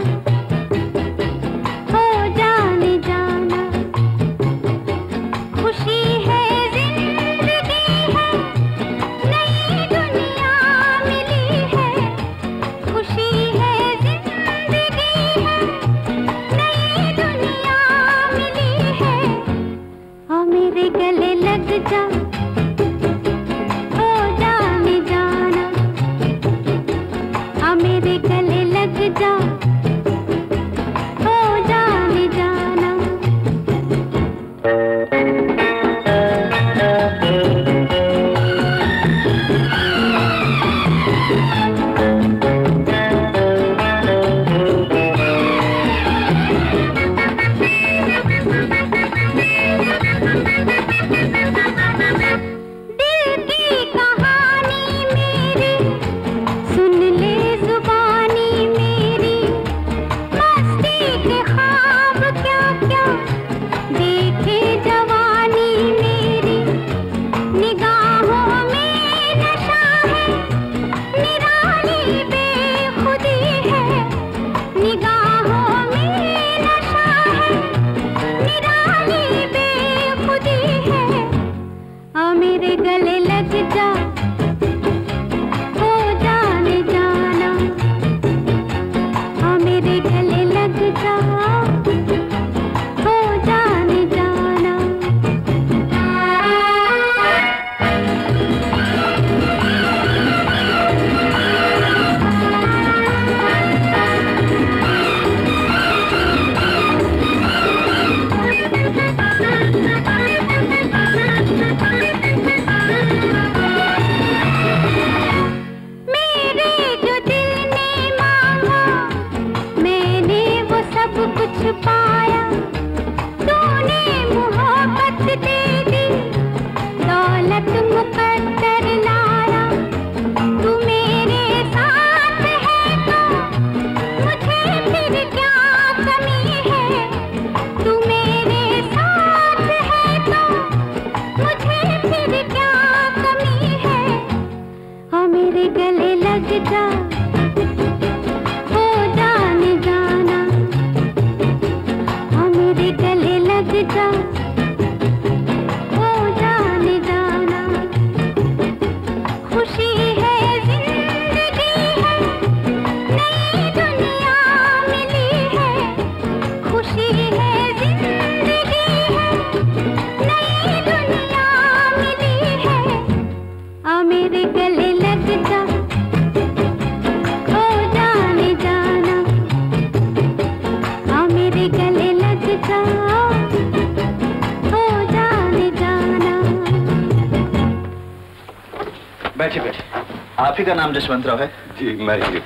का नाम जसवंत राव है। जी मैं ही।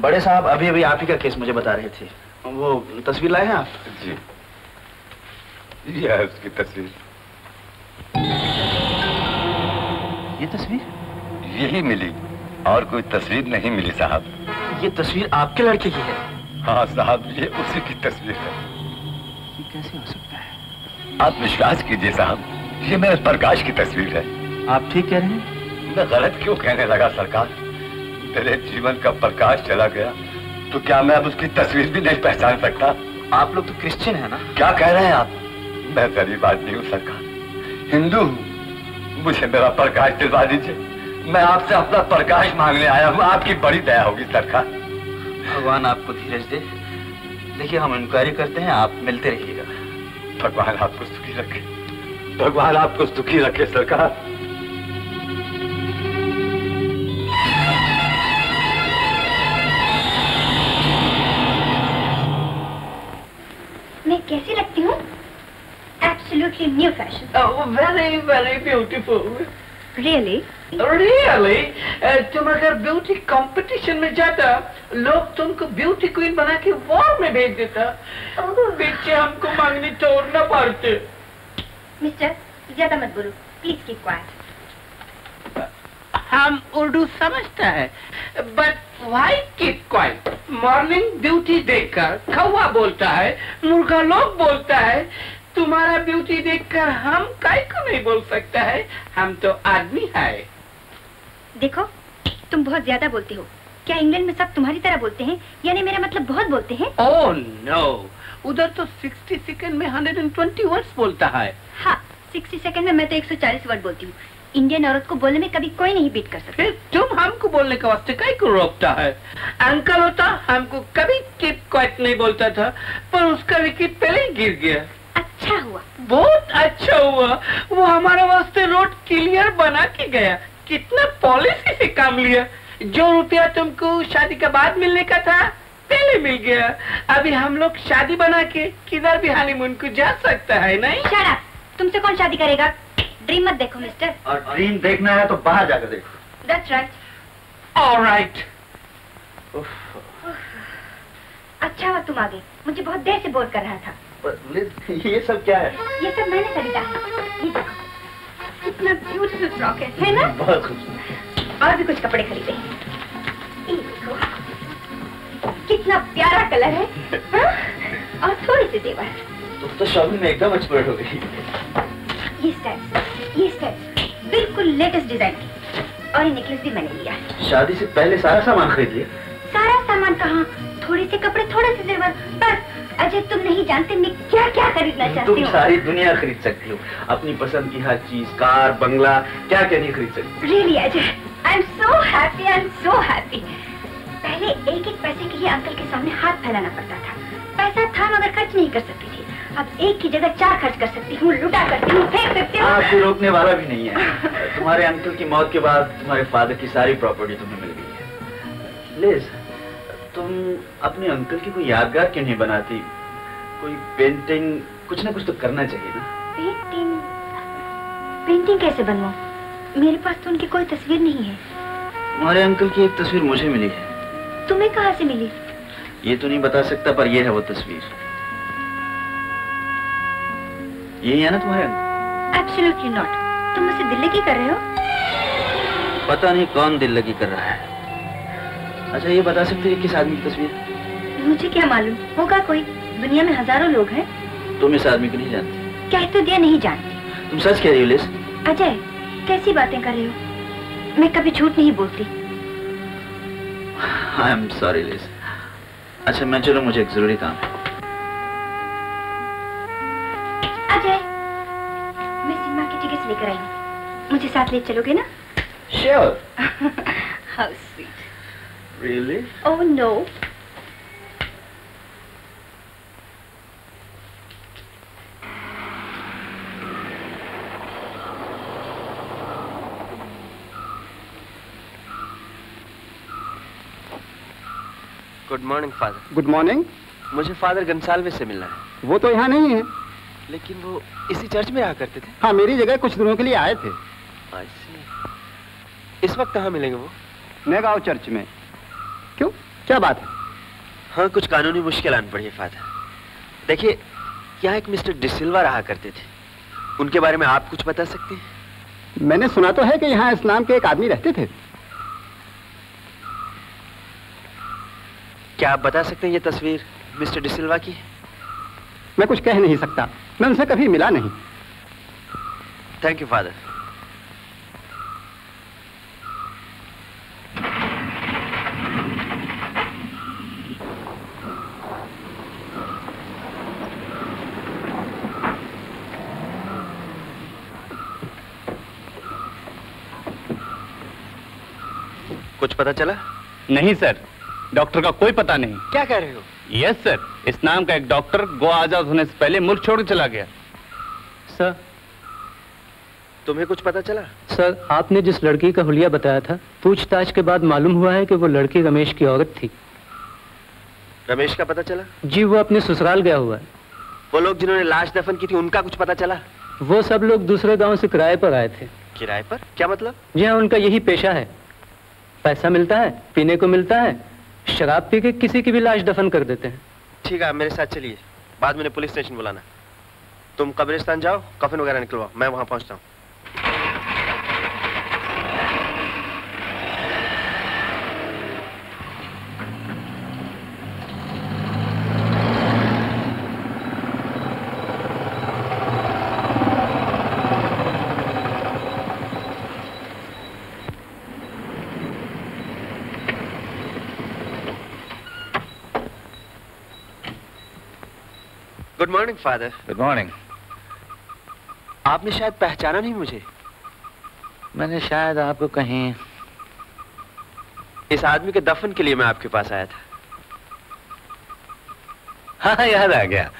बड़े साहब अभी अभी आप ही का केस मुझे बता रहे थे। वो तस्वीर लाए हैं आप? जी। ये है उसकी तस्वीर। ये तस्वीर? यही मिली। और कोई तस्वीर नहीं मिली साहब। ये तस्वीर आपके लड़के की है। हाँ साहब ये उसी की तस्वीर है। ये कैसे हो सकता है? आप विश्वास कीजिए साहब। ये मेरे प्रकाश की तस्वीर है। आप ठीक कह रहे हैं? मैं गलत क्यों कहने लगा सरकार? मेरे जीवन का प्रकाश चला गया तो क्या मैं अब उसकी तस्वीर भी नहीं पहचान सकता? आप लोग तो क्रिश्चियन है ना? क्या कह रहे हैं आप? मैं गरीब आदमी हूँ सरकार। हिंदू हूँ। मुझे मेरा प्रकाश दिलवा दीजिए। मैं आपसे अपना प्रकाश मांगने आया हूँ। आपकी बड़ी दया होगी सरकार। भगवान आपको धीरज दे। देखिए हम इंक्वायरी करते हैं आप मिलते रहिएगा। भगवान आपको सुखी रखे। भगवान आपको सुखी रखे सरकार। Very, very beautiful. Really Really? Uh, तुम अगर ब्यूटी कंपटीशन में जाता लोग तुमको ब्यूटी क्वीन बना के वॉर में भेज देता पीछे हमको मांगनी तोड़ना पड़ते। मिस्टर ज़्यादा मत बोलो। प्लीज़ कीप क्वाइट हम उर्दू समझता है but why keep quiet morning beauty देखकर कौवा बोलता है मुर्गा लोग बोलता है तुम्हारा ब्यूटी देखकर हम काय को नहीं बोल सकता है? हम तो आदमी है। देखो तुम बहुत ज़्यादा बोलते हो। क्या इंग्लैंड में सब तुम्हारी तरह बोलते हैं? यानी मेरा मतलब बहुत बोलते हैं? ओह नो उधर तो 60 सेकंड में 120 वर्ड्स बोलता है। हाँ 60 सेकंड में मैं तो 140 वर्ड बोलती हूँ। इंडियन औरत को बोलने में कभी कोई नहीं बीट कर सकता। तुम हमको बोलने का वास्ते काय को रोकता है? अंकल होता हमको कभी कीप क्वाइट नहीं बोलता था पर उसका विकेट पहले ही गिर गया। अच्छा हुआ। बहुत अच्छा हुआ। वो हमारे वास्ते रोड क्लियर बना के गया। कितना पॉलिसी से काम लिया। जो रुपया तुमको शादी के बाद मिलने का था पहले मिल गया। अभी हम लोग शादी बना के किधर भी हनीमून को जा सकता है नहीं? Up! तुमसे कौन शादी करेगा? ड्रीम मत देखो मिस्टर और ड्रीम देखना है तो बाहर जाकर देखो। That's right All right. अच्छा हुआ तुम आ गए मुझे बहुत देर से बोर कर रहा था। लिज, <laughs> ये सब क्या है? ये सब मैंने खरीदा। ये देखो कितना ब्यूटीफुल फ्रॉक है है ना? बहुत खूबसूरत और भी कुछ कपड़े खरीदे ये देखो कितना प्यारा कलर है हाँ? और थोड़ी सी देवर। तुम तो शॉपिंग में एकदम एक्सपर्ट हो गई। ये स्टेप्स ये स्टेप्स बिल्कुल लेटेस्ट डिज़ाइन की। और ये नेकलेस भी मैंने लिया। शादी से पहले सारा सामान खरीद लिया? सारा सामान कहाँ? थोड़े से कपड़े थोड़े से जेवर बस अजय तुम नहीं जानते मैं क्या क्या खरीदना चाहती हूँ। तुम सारी दुनिया खरीद सकती हो। अपनी पसंद की हर चीज़ कार बंगला क्या क्या नहीं खरीद सकती? Really Ajay I am so happy I am so happy पहले एक एक पैसे के लिए अंकल के सामने हाथ फैलाना पड़ता था। पैसा था मगर खर्च नहीं कर सकती थी। अब एक की जगह चार खर्च कर सकती हूँ लुटा करती हूँ फेंक सकती हूँ। आपको रोकने वाला भी नहीं है। तुम्हारे अंकल की मौत के बाद तुम्हारे फादर की सारी प्रॉपर्टी तुम्हें मिल गई है। लिज तुम अपने अंकल की कोई यादगार क्यों नहीं बनाती? कोई पेंटिंग कुछ ना कुछ तो करना चाहिए ना। पेंटिंग पेंटिंग कैसे बनवाऊँ? मेरे पास तो उनकी कोई तस्वीर नहीं है। तुम्हारे अंकल की एक तस्वीर मुझे मिली है। तुम्हें कहाँ से मिली? ये तो नहीं बता सकता पर ये है वो तस्वीर। यही है ना तुम्हारे अंकल? एब्सोल्युटली नॉट तुम मुझसे दिल्ली की कर रहे हो? पता नहीं कौन दिल लगी कर रहा है। अच्छा ये बता सकते हैं किस आदमी की तस्वीर? मुझे क्या मालूम? होगा कोई। दुनिया में हज़ारों लोग हैं। तुम इस आदमी को नहीं जानती। कह तो दिया नहीं जानती। तुम सच कह रही हो लिस। अजय कैसी बातें कर रहे हो? मैं कभी झूठ नहीं बोलती। I am sorry Liz. अच्छा मैं चलो मुझे एक ज़रूरी काम है। अजय मैं सिनेमा की टिकट लेकर आई हूँ। मुझे साथ ले चलोगे ना? Sure how sweet really oh no good morning father good morning मुझे फादर गंसालवे से मिलना है। वो तो यहाँ नहीं है। लेकिन वो इसी चर्च में रहा करते थे। हाँ मेरी जगह कुछ दिनों के लिए आए थे। इस वक्त कहाँ मिलेंगे वो? नगांव चर्च में। क्यों? क्या बात है? हाँ कुछ कानूनी मुश्किल आन पड़ी है फादर। देखिए यहाँ एक मिस्टर डिसिल्वा रहा करते थे। उनके बारे में आप कुछ बता सकते हैं? मैंने सुना तो है कि यहाँ इस नाम के एक आदमी रहते थे। क्या आप बता सकते हैं ये तस्वीर मिस्टर डिसिल्वा की है? मैं कुछ कह नहीं सकता। मैं उनसे कभी मिला नहीं। थैंक यू फादर कुछ पता चला? नहीं सर। डॉक्टर का कोई पता नहीं। क्या कह रहे हो? Yes sir. इस नाम का एक डॉक्टर गोवा आज़ाद होने से पहले मुल्क छोड़कर चला गया। सर। तुम्हें कुछ पता चला? सर आपने जिस लड़की का हुलिया बताया था पूछताछ के बाद मालूम हुआ है कि वो लड़की रमेश की औरत थी। रमेश का पता चला? जी वो अपने ससुराल गया हुआ है। वो लोग जिन्होंने लाश दफन की थी उनका कुछ पता चला? वो सब लोग दूसरे गाँव से किराए पर आए थे। किराए पर? क्या मतलब? जी हाँ उनका यही पेशा है। पैसा मिलता है, पीने को मिलता है, शराब पी के किसी की भी लाश दफन कर देते हैं। ठीक है मेरे साथ चलिए। बाद में पुलिस स्टेशन बुलाना। तुम कब्रिस्तान जाओ, कफिन वगैरह निकलवाओ, मैं वहाँ पहुँचता हूँ। Good morning father good morning आपने शायद पहचाना नहीं मुझे। मैंने शायद आपको कहीं इस आदमी के दफन के लिए मैं आपके पास आया था। <laughs> हाँ याद आ गया।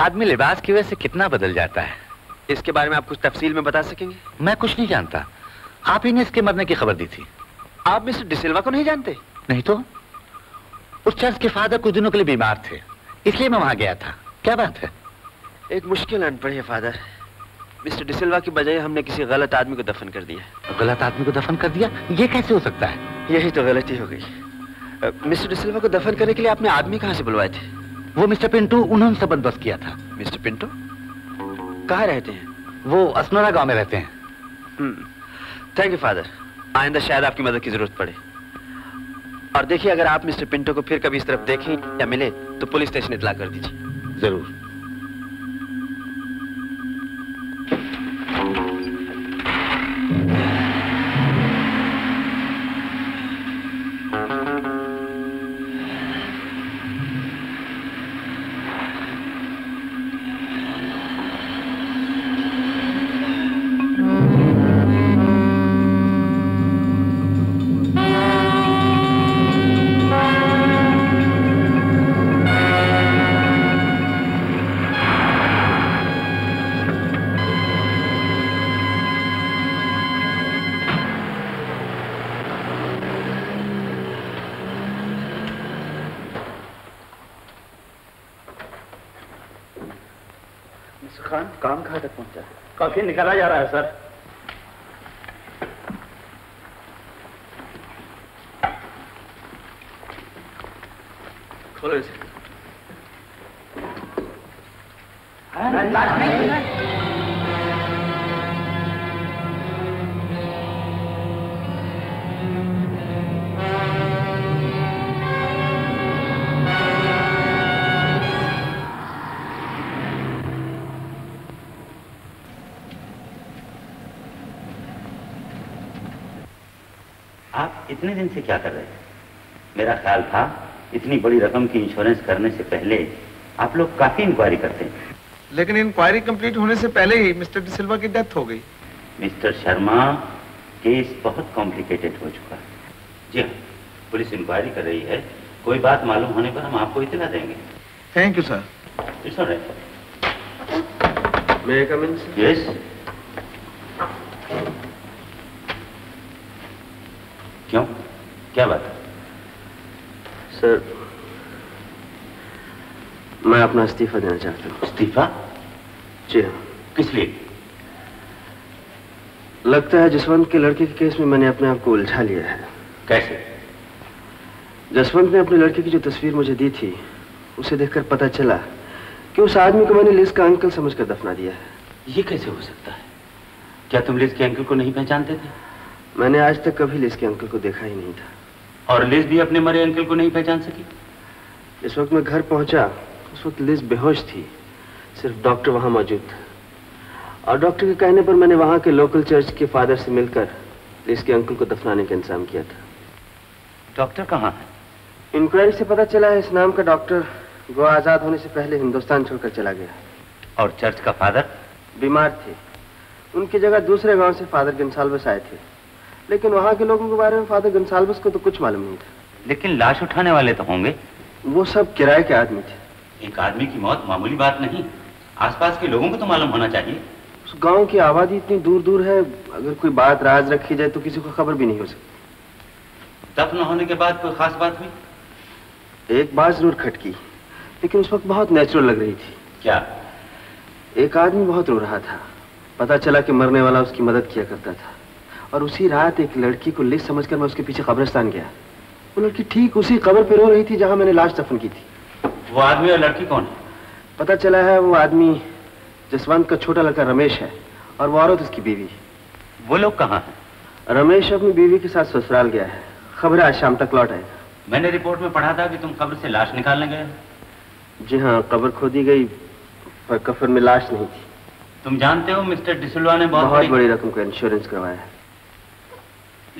आदमी लिबास की वजह से कितना बदल जाता है। इसके बारे में आप कुछ तफसील में बता सकेंगे? मैं कुछ नहीं जानता। आप ही ने इसके मरने की खबर दी थी। आप मिस्टर डिसिल्वा को नहीं जानते? नहीं तो? उस चर्च के फादर कुछ दिनों के लिए बीमार थे इसलिए मैं वहाँ गया था। क्या बात है? एक मुश्किल अनपढ़ है फादर मिस्टर डिसिल्वा की बजाय हमने किसी गलत आदमी को दफन कर दिया। गलत आदमी को दफन कर दिया? ये कैसे हो सकता है? यही तो गलती हो गई। मिस्टर डिसिल्वा को दफन करने के लिए आपने आदमी कहाँ से बुलवाए थे? वो मिस्टर पिंटू उन्होंने सब बंदोबस्त किया था। मिस्टर पिंटू कहाँ रहते हैं? वो असनोरा गाँव में रहते हैं। थैंक यू फादर आइंदा शायद आपकी मदद की ज़रूरत पड़े। और देखिए अगर आप मिस्टर पिंटो को फिर कभी इस तरफ़ देखें या मिले तो पुलिस स्टेशन इतला कर दीजिए। ज़रूर। निकाला जा रहा है सर। इतने दिन से क्या कर रहे थे मेरा ख्याल था इतनी बड़ी रकम की इंश्योरेंस करने से पहले आप लोग काफ़ी इंक्वायरी करते हैं। लेकिन इंक्वायरी कंप्लीट होने से पहले ही मिस्टर डिसिल्वा की डेथ हो गई। मिस्टर शर्मा केस बहुत कॉम्प्लिकेटेड हो चुका है। जी हाँ पुलिस इंक्वायरी कर रही है। कोई बात मालूम होने पर हम आपको इतना देंगे। Thank you sir it's all right मैं कम इन यस क्यों क्या बात है? सर मैं अपना इस्तीफा देना चाहता हूँ। इस्तीफा? जी हाँ। किस लिए? लगता है जसवंत के लड़के के केस में मैंने अपने आप को उलझा लिया है। कैसे? जसवंत ने अपने लड़के की जो तस्वीर मुझे दी थी उसे देखकर पता चला कि उस आदमी को मैंने लिज का अंकल समझकर दफना दिया है। ये कैसे हो सकता है? क्या तुम लिज के अंकल को नहीं पहचानते थे? मैंने आज तक कभी लिज के अंकल को देखा ही नहीं था। और लिज भी अपने मरे अंकल को नहीं पहचान सकी। जिस वक्त मैं घर पहुँचा उस वक्त लिज बेहोश थी। सिर्फ़ डॉक्टर वहाँ मौजूद था। और डॉक्टर के कहने पर मैंने वहाँ के लोकल चर्च के फादर से मिलकर लिज के अंकल को दफनाने का इंतज़ाम किया था। डॉक्टर कहाँ है? इंक्वायरी से पता चला है इस नाम का डॉक्टर गोवा आज़ाद होने से पहले हिंदुस्तान छोड़कर चला गया। और चर्च का फादर बीमार थे। उनकी जगह दूसरे गाँव से फादर गंसाल्वस आए थे। लेकिन वहाँ के लोगों के बारे में फादर गंसाल्वस को तो कुछ मालूम नहीं था। लेकिन लाश उठाने वाले तो होंगे। वो सब किराए के आदमी थे। एक आदमी की मौत मामूली बात नहीं। आसपास के लोगों को तो मालूम होना चाहिए। उस गाँव की आबादी इतनी दूर दूर है अगर कोई बात राज रखी जाए तो किसी को खबर भी नहीं हो सकती। दफन होने के बाद कोई खास बात हुई? एक बात ज़रूर खटकी लेकिन उस वक्त बहुत नेचुरल लग रही थी। क्या? एक आदमी बहुत रो रहा था। पता चला कि मरने वाला उसकी मदद किया करता था। और उसी रात एक लड़की को लिस्ट समझकर मैं उसके पीछे कब्रिस्तान गया। वो लड़की ठीक उसी कब्र पे रो रही थी जहाँ मैंने लाश दफन की थी। वो आदमी और लड़की कौन है? पता चला है वो आदमी जसवंत का छोटा लड़का रमेश है और वो औरत उसकी बीवी वो लोग कहाँ हैं? रमेश अपनी बीवी के साथ ससुराल गया है। खबर आज शाम तक लौट आएगा मैंने रिपोर्ट में पढ़ा था कि तुम कब्र से लाश निकालने गए। जी हाँ कब्र खोदी गई पर कफर में लाश नहीं थी। तुम जानते हो मिस्टर डिसुलवा ने बहुत, बहुत बड़ी रकम का इंश्योरेंस करवाया है।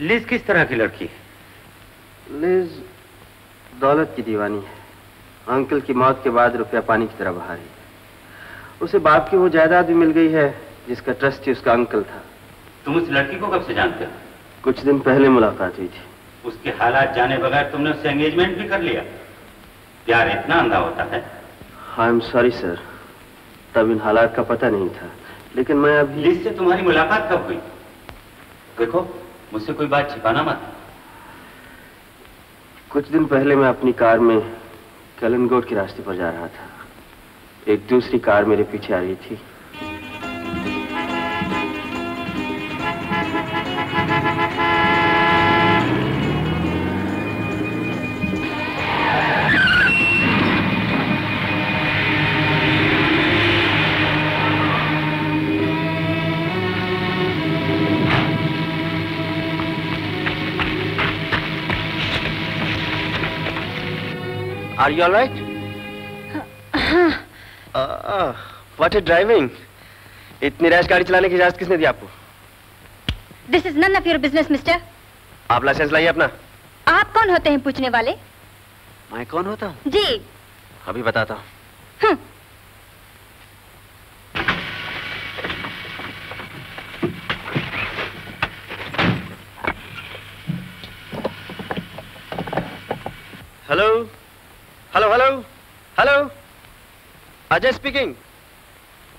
लिज किस तरह की लड़की है? लिज दौलत की दीवानी है। अंकल की मौत के बाद रुपया पानी की तरह बहा रही है। उसे बाप की वो जायदाद भी मिल गई है जिसका ट्रस्टी उसका अंकल था। तुम उस लड़की को कब से जानते हो? कुछ दिन पहले मुलाकात हुई थी। उसके हालात जाने बगैर तुमने उससे एंगेजमेंट भी कर लिया। प्यार इतना अंधा होता है। आई एम सॉरी सर तब इन हालात का पता नहीं था। लेकिन मैं अभी लिज से तुम्हारी मुलाकात कब हुई? देखो मुझसे कोई बात छिपाना मत। कुछ दिन पहले मैं अपनी कार में कलनगोट के रास्ते पर जा रहा था। एक दूसरी कार मेरे पीछे आ रही थी। Are you all right? हाँ। व्हाट इज़ ड्राइविंग इतनी रैश गाड़ी चलाने की इजाज़त किसने दी आपको? This is none of your business mister आप लाइसेंस लाइए अपना। आप कौन होते हैं पूछने वाले? मैं कौन होता हूँ? जी। अभी बताता हूँ। Hello hello hello hello Ajay speaking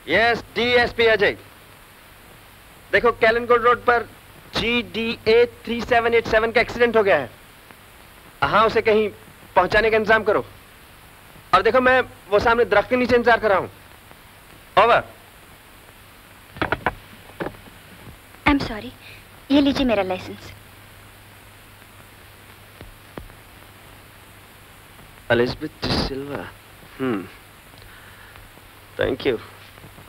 yes DSP Ajay देखो कैलनकोट रोड पर G D A three seven eight seven का एक्सीडेंट हो गया है। हाँ उसे कहीं पहुँचाने का इंतज़ाम करो। और देखो, मैं वो सामने दरख्त के नीचे इंतज़ार कर रहा हूँ। ओवर आई एम सॉरी ये लीजिए मेरा licence Elizabeth Silva hmm thank you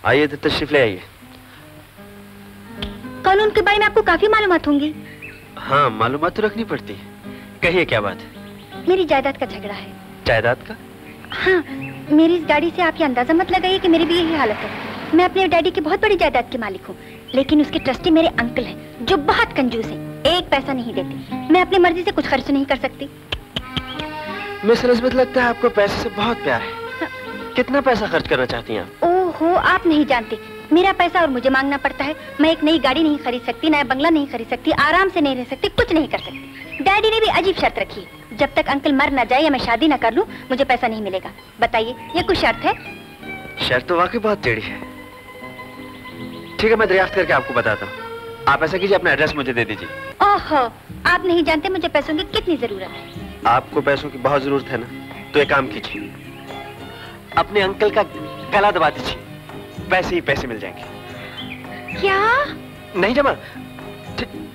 आइए तो तशरीफ़ ले आइए। कानून के बारे में आपको काफ़ी मालूमात होंगी? हाँ मालूमात तो रखनी पड़ती। है कहिए क्या बात? है मेरी जायदाद का झगड़ा है। जायदाद का? हाँ मेरी इस गाड़ी से आप ये अंदाज़ा मत लगाइए कि मेरी भी यही हालत है। मैं अपने डैडी की बहुत बड़ी जायदाद के मालिक हूँ लेकिन उसके ट्रस्टी मेरे अंकल हैं जो बहुत कंजूस हैं एक पैसा नहीं देते। मैं अपनी मर्ज़ी से कुछ खर्च नहीं कर सकती। मिस एलिजबेथ लगता है आपको पैसे से बहुत प्यार है। कितना पैसा खर्च करना चाहती हैं आप? ओहो आप नहीं जानती। मेरा पैसा और मुझे मांगना पड़ता है। मैं एक नई गाड़ी नहीं खरीद सकती नया बंगला नहीं खरीद सकती आराम से नहीं रह सकती कुछ नहीं कर सकती। डैडी ने भी अजीब शर्त रखी जब तक अंकल मर न जाए या मैं शादी न कर लूँ मुझे पैसा नहीं मिलेगा। बताइए ये कुछ शर्त है? शर्त तो वाकई बहुत टेढ़ी है। ठीक है मैं दरियाफ्त करके आपको बताता हूँ। आप ऐसा कीजिए अपना एड्रेस मुझे दे दीजिए। ओहो आप नहीं जानते मुझे पैसों की कितनी ज़रूरत है। आपको पैसों की बहुत ज़रूरत है ना? तो एक काम कीजिए। अपने अंकल का गला दबा दीजिए। पैसे ही पैसे मिल जाएँगे। क्या? नहीं जमा।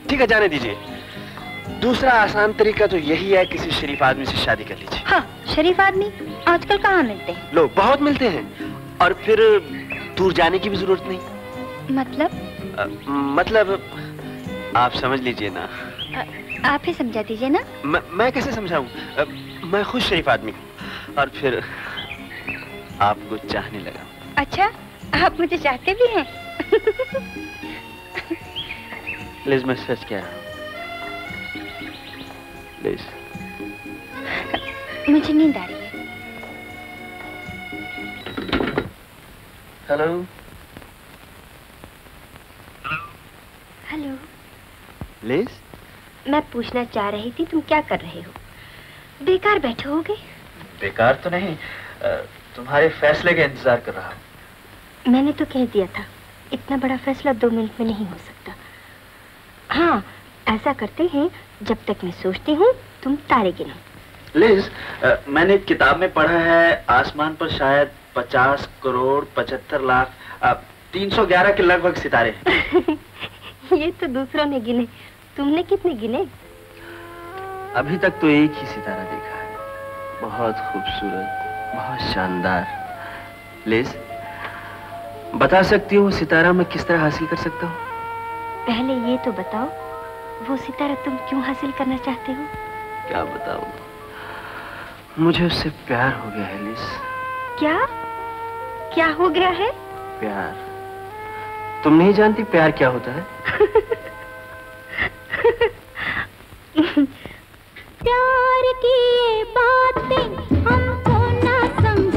ठीक है जाने दीजिए। दूसरा आसान तरीका तो यही है किसी शरीफ आदमी से शादी कर लीजिए। हाँ शरीफ आदमी? आजकल कहाँ मिलते हैं? लोग बहुत मिलते हैं। और फिर दूर जाने की भी ज़रूरत नहीं। मतलब? अ, मतलब आप समझ लीजिए ना। अ, आप ही समझा दीजिए ना। मैं, मैं कैसे समझाऊं? मैं खुद शरीफ आदमी हूँ। और फिर आपको चाहने लगा अच्छा आप मुझे चाहते भी हैं। लिज मैं सच क्या लिज मुझे नींद आ रही है। हेलो। हेलो। लिज मैं पूछना चाह रही थी तुम क्या कर रहे हो? बेकार बैठे होगे। बेकार तो नहीं तुम्हारे फैसले का इंतज़ार कर रहा हूँ। मैंने तो कह दिया था इतना बड़ा फैसला दो मिनट में नहीं हो सकता। हाँ ऐसा करते हैं जब तक मैं सोचती हूँ तुम तारे गिनो। लिज मैंने एक किताब में पढ़ा है आसमान पर शायद पचास करोड़ पचहत्तर लाख तीन सौ ग्यारह के लगभग सितारे। <laughs> ये तो दूसरों ने गिने। तुमने कितने गिने? अभी तक तो एक ही सितारा देखा है। बहुत खूबसूरत बहुत शानदार। लिज बता सकती हो सितारा मैं किस तरह हासिल कर सकता हूँ? पहले ये तो बताओ वो सितारा तुम क्यों हासिल करना चाहते हो? क्या बताऊँ? मुझे उससे प्यार हो गया है लिज क्या? क्या हो गया है? प्यार। तुम नहीं जानती प्यार क्या होता है? <laughs> प्यार की बातें हमको ना समझाओ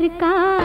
सरकार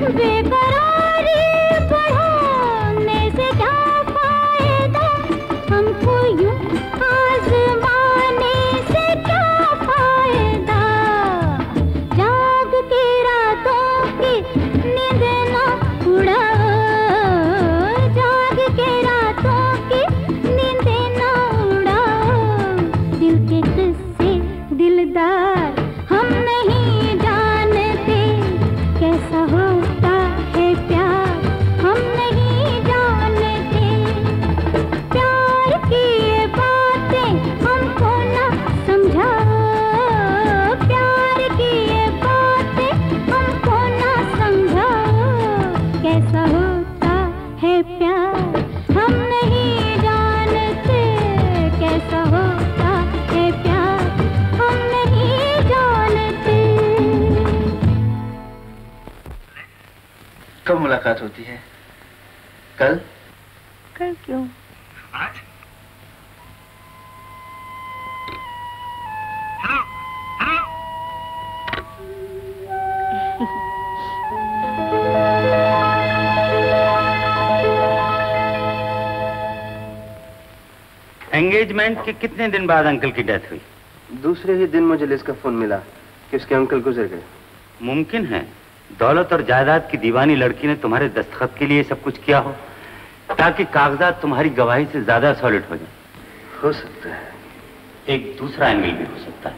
बेकरारी मुलाकात होती है। कल? कल क्यों? आज? एंगेजमेंट के कितने दिन बाद अंकल की डेथ हुई? दूसरे ही दिन मुझे लिस का फ़ोन मिला कि उसके अंकल गुजर गए। मुमकिन है। दौलत और जायदाद की दीवानी लड़की ने तुम्हारे दस्तखत के लिए सब कुछ किया हो ताकि कागजात तुम्हारी गवाही से ज़्यादा सॉलिड हो जाए। हो सकता है। एक दूसरा एंगल भी हो सकता है।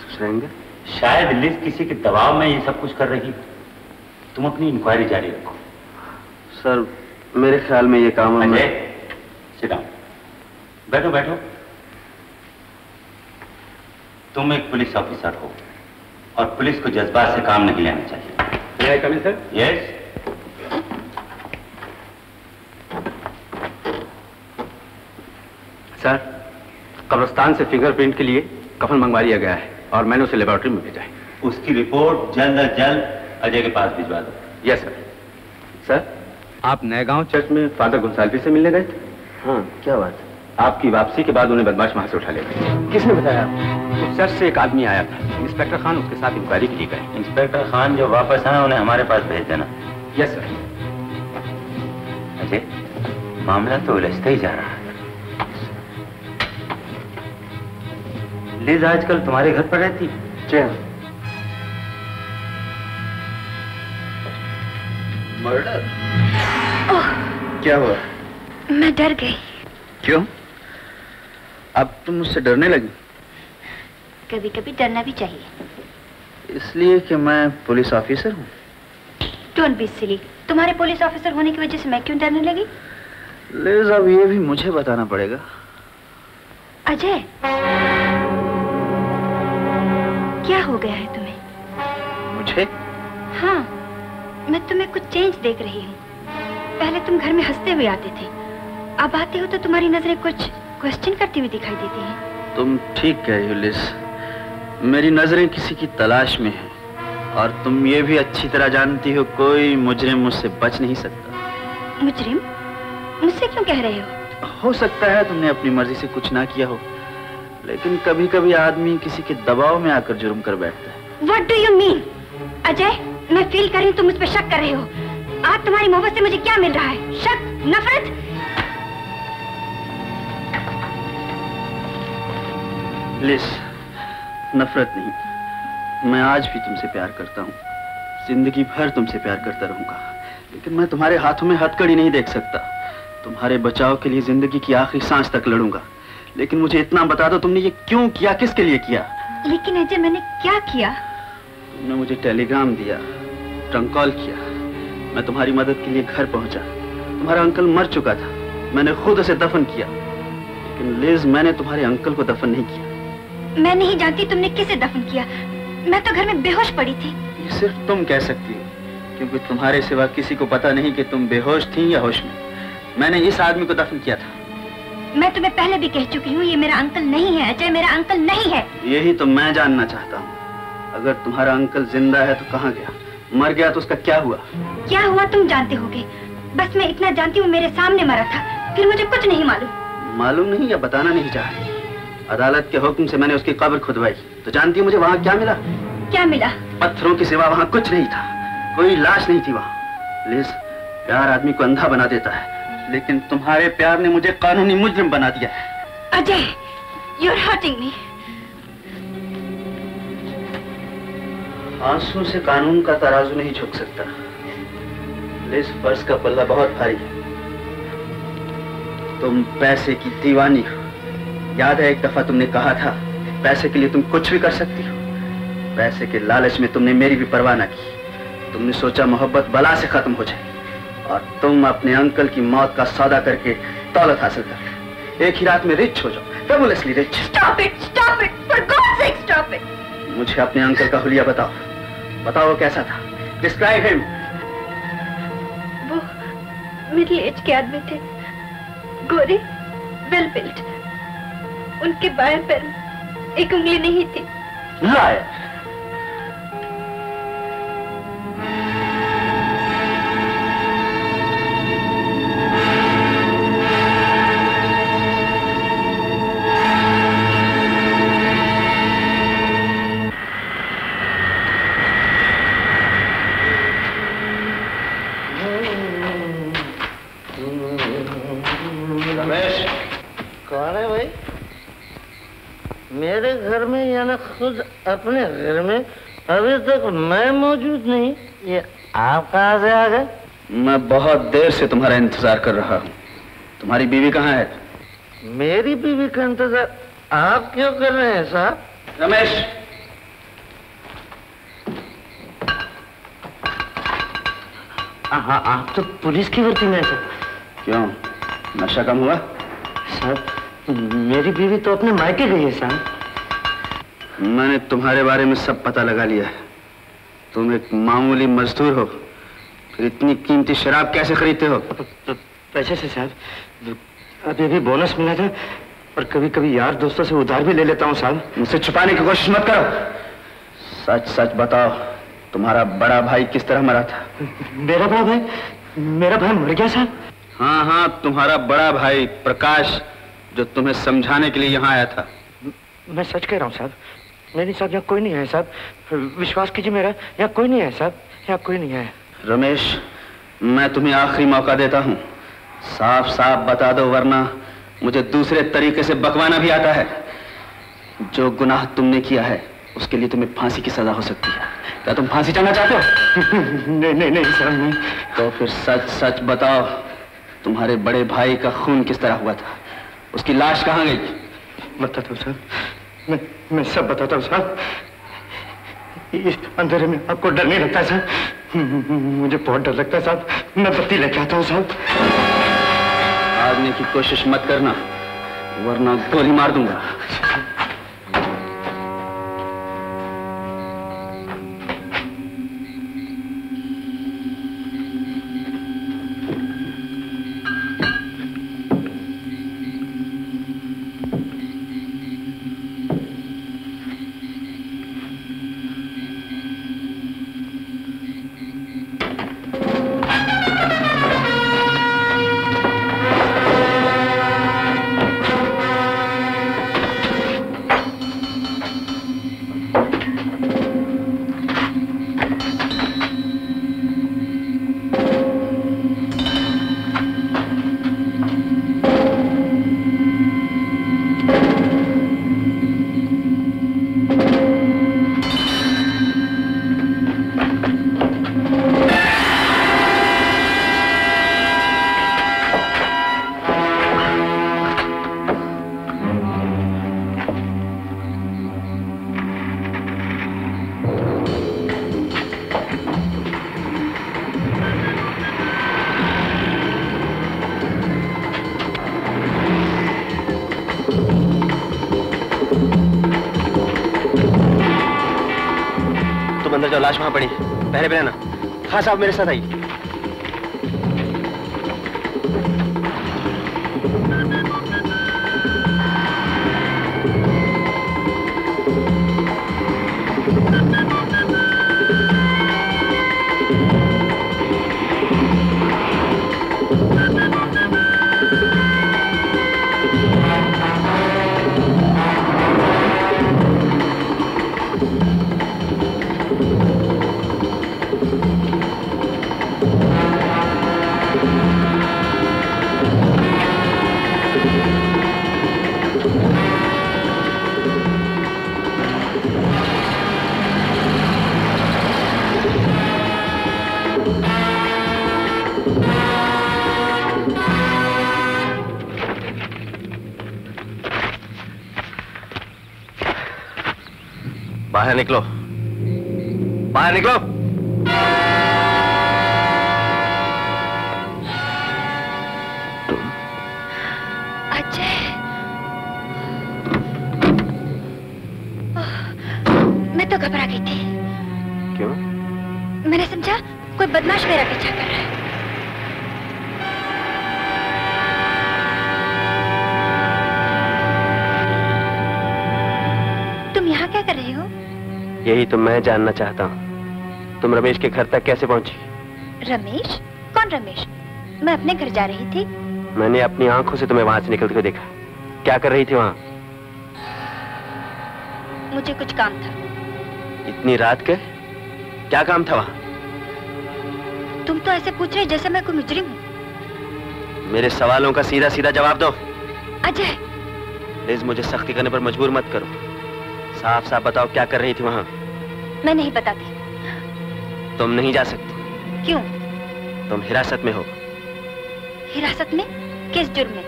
दूसरा एंगल शायद लिज किसी के दबाव में ये सब कुछ कर रही हो। तुम अपनी इंक्वायरी जारी रखो। सर मेरे ख्याल में ये काम हमें sit बैठो बैठो। तुम एक पुलिस ऑफिसर हो। और पुलिस को जज्बात से काम नहीं लेना चाहिए। कमिंग सर यस सर कब्रस्तान से फिंगरप्रिंट के लिए कफन मंगवा लिया गया है और मैंने उसे लेबोरेटरी में भेजा है। उसकी रिपोर्ट जल्द अज जल्द अजय के पास भिजवा दो। यस सर सर आप नए गाँव चर्च में फादर गुंसाल्वी से मिलने गए थे? हाँ क्या बात आपकी वापसी के बाद उन्हें बदमाश वहाँ से उठा ले गए। किसने बताया? उस चर्च से एक आदमी आया था। इंस्पेक्टर खान उसके साथ इंक्वायरी के लिए गए। इंस्पेक्टर खान जो वापस आए उन्हें हमारे पास भेज देना। Yes sir. अजय मामला तो उलझता ही जा रहा है। लिज आजकल तुम्हारे घर पर रहती? जी मर्डर? क्या हुआ? मैं डर गई। क्यों? अब तुम मुझसे डरने लगी? कभी कभी डरना भी चाहिए। इसलिए कि मैं पुलिस ऑफिसर हूँ। डोंट बी सिली तुम्हारे पुलिस ऑफिसर होने की वजह से मैं क्यों डरने लगी? लिज अब ये भी मुझे बताना पड़ेगा। अजय! क्या हो गया है तुम्हें? मुझे? हाँ मैं तुम्हें कुछ चेंज देख रही हूँ। पहले तुम घर में हँसते हुए आते थे। अब आते हो तो तुम्हारी नज़रें कुछ क्वेश्चन करती हुई दिखाई देती हैं। तुम ठीक कह रही हो लिज मेरी नज़रें किसी की तलाश में हैं और तुम ये भी अच्छी तरह जानती हो कोई मुजरिम मुझसे बच नहीं सकता। मुजरिम? मुझसे क्यों कह रहे हो? हो सकता है तुमने अपनी मर्ज़ी से कुछ ना किया हो लेकिन कभी कभी आदमी किसी के दबाव में आकर जुर्म कर बैठता है। What do you mean? Ajay मैं फील कर रही हूँ तुम मुझ पर शक कर रहे हो। आज तुम्हारी मोहब्बत से मुझे क्या मिल रहा है? शक? नफरत? लिस नफरत नहीं। मैं आज भी तुमसे प्यार करता हूँ। ज़िंदगी भर तुमसे प्यार करता रहूँगा। लेकिन मैं तुम्हारे हाथों में हथकड़ी नहीं देख सकता। तुम्हारे बचाव के लिए ज़िंदगी की आखिरी सांस तक लड़ूँगा। लेकिन मुझे इतना बता दो तुमने ये क्यों किया? किसके लिए किया? लेकिन अजय मैंने क्या किया? तुमने मुझे टेलीग्राम दिया ट्रंक कॉल किया। मैं तुम्हारी मदद के लिए घर पहुँचा। तुम्हारा अंकल मर चुका था। मैंने खुद उसे दफन किया। लेकिन लिज मैंने तुम्हारे अंकल को दफन नहीं किया। मैं नहीं जानती तुमने किसे दफन किया। मैं तो घर में बेहोश पड़ी थी। ये सिर्फ़ तुम कह सकती हो क्योंकि तुम्हारे सिवा किसी को पता नहीं कि तुम बेहोश थी या होश में। मैंने इस आदमी को दफन किया था। मैं तुम्हें पहले भी कह चुकी हूँ ये मेरा अंकल नहीं है अजय मेरा अंकल नहीं है। यही तो मैं जानना चाहता हूँ। अगर तुम्हारा अंकल ज़िंदा है तो कहाँ गया? मर गया तो उसका क्या हुआ? क्या हुआ तुम जानते होगे। बस मैं इतना जानती हूँ मेरे सामने मरा था फिर मुझे कुछ नहीं मालूम। मालूम नहीं या बताना नहीं चाहती अदालत के हुक्म से मैंने उसकी कब्र खुदवाई। तो जानती है मुझे वहाँ क्या मिला? क्या मिला? पत्थरों के सिवा वहाँ कुछ नहीं था। कोई लाश नहीं थी वहाँ। लिज प्यार आदमी को अंधा बना देता है। लेकिन तुम्हारे प्यार ने मुझे कानूनी मुजरिम बना दिया है। Ajay you are hurting me आँसू से कानून का तराजू नहीं झुक सकता। लिज फ़र्ज़ का पल्ला बहुत भारी। है तुम पैसे की दीवानी हो। याद है एक दफ़ा तुमने कहा था पैसे के लिए तुम कुछ भी कर सकती हो। पैसे के लालच में तुमने मेरी भी परवाह ना की। तुमने सोचा मोहब्बत बला से खत्म हो जाए और तुम अपने अंकल की मौत का सौदा करके दौलत हासिल कर एक ही रात में रिच हो जाओ fabulously rich stop it stop it for God's sake stop it मुझे अपने अंकल का हुलिया बताओ। बताओ वो कैसा था। डिस्क्राइब हिम वो मिडिल एज के आदमी थे। गोरे वेल बिल्ट उनके बाएँ पैर एक उंगली नहीं थी। लायर अपने घर में अभी तक मैं मौजूद नहीं। ये आप कहाँ से आ गए? मैं बहुत देर से तुम्हारा इंतज़ार कर रहा हूँ। तुम्हारी बीवी कहाँ है? मेरी बीवी का इंतज़ार आप क्यों कर रहे हैं साहब? रमेश! हाँ आप तो पुलिस की वर्दी में हैं सर क्यों? नशा कम हुआ? सर मेरी बीवी तो अपने मायके गई है साहब। मैंने तुम्हारे बारे में सब पता लगा लिया है। तुम एक मामूली मजदूर हो फिर इतनी कीमती शराब कैसे खरीदते हो? पैसे से साहब अभी अभी बोनस मिला था और कभी कभी यार दोस्तों से उधार भी ले लेता हूँ साहब। मुझसे छुपाने की कोशिश मत करो। सच सच बताओ तुम्हारा बड़ा भाई किस तरह मरा था? मेरा बड़ा भाई? मेरा भाई मर गया साहब। हाँ हाँ तुम्हारा बड़ा भाई प्रकाश जो तुम्हें समझाने के लिए यहाँ आया था। मैं सच कह रहा हूँ साहब नहीं नहीं साहब यहाँ कोई नहीं है साहब। विश्वास कीजिए मेरा यहाँ कोई नहीं है साहब। यहाँ कोई नहीं है। रमेश मैं तुम्हें आखिरी मौका देता हूँ। साफ़ साफ़ बता दो वरना मुझे दूसरे तरीके से बकवाना भी आता है। जो गुनाह तुमने किया है उसके लिए तुम्हें फांसी की सजा हो सकती है। क्या तुम फांसी चाहना चाहते हो? <laughs> नहीं नहीं नहीं सर नहीं। तो फिर सच सच बताओ तुम्हारे बड़े भाई का खून किस तरह हुआ था? उसकी लाश कहाँ गई? बताता हूँ साहब मैं मैं सब बताता हूँ साहब इस अंधेरे में आपको डर नहीं लगता साहब मुझे बहुत डर लगता है, साहब। मैं बत्ती लेके आता हूँ, साहब। भागने की कोशिश मत करना, वरना गोली मार दूँगा। पहले रहना। हाँ साहब मेरे साथ आइए। बाहर निकलो। बाहर निकलो। तो मैं जानना चाहता हूँ। तुम रमेश के घर तक कैसे पहुँची? रमेश? कौन रमेश? मैं अपने घर जा रही थी। मैंने अपनी आँखों से तुम्हें वहाँ से निकलते हुए देखा। क्या कर रही थी वहाँ? मुझे कुछ काम था। इतनी रात के? क्या काम था वहाँ? तुम तो ऐसे पूछ रहे जैसे मैं कोई मुजरिम हूँ। मेरे सवालों का सीधा सीधा जवाब दो। अजय! प्लीज़ मुझे सख्ती करने पर मजबूर मत करो। साफ़ साफ़ बताओ क्या कर रही थी वहाँ? मैं नहीं बताती। तुम नहीं जा सकती। क्यों? तुम हिरासत में हो। हिरासत में? किस जुर्म में?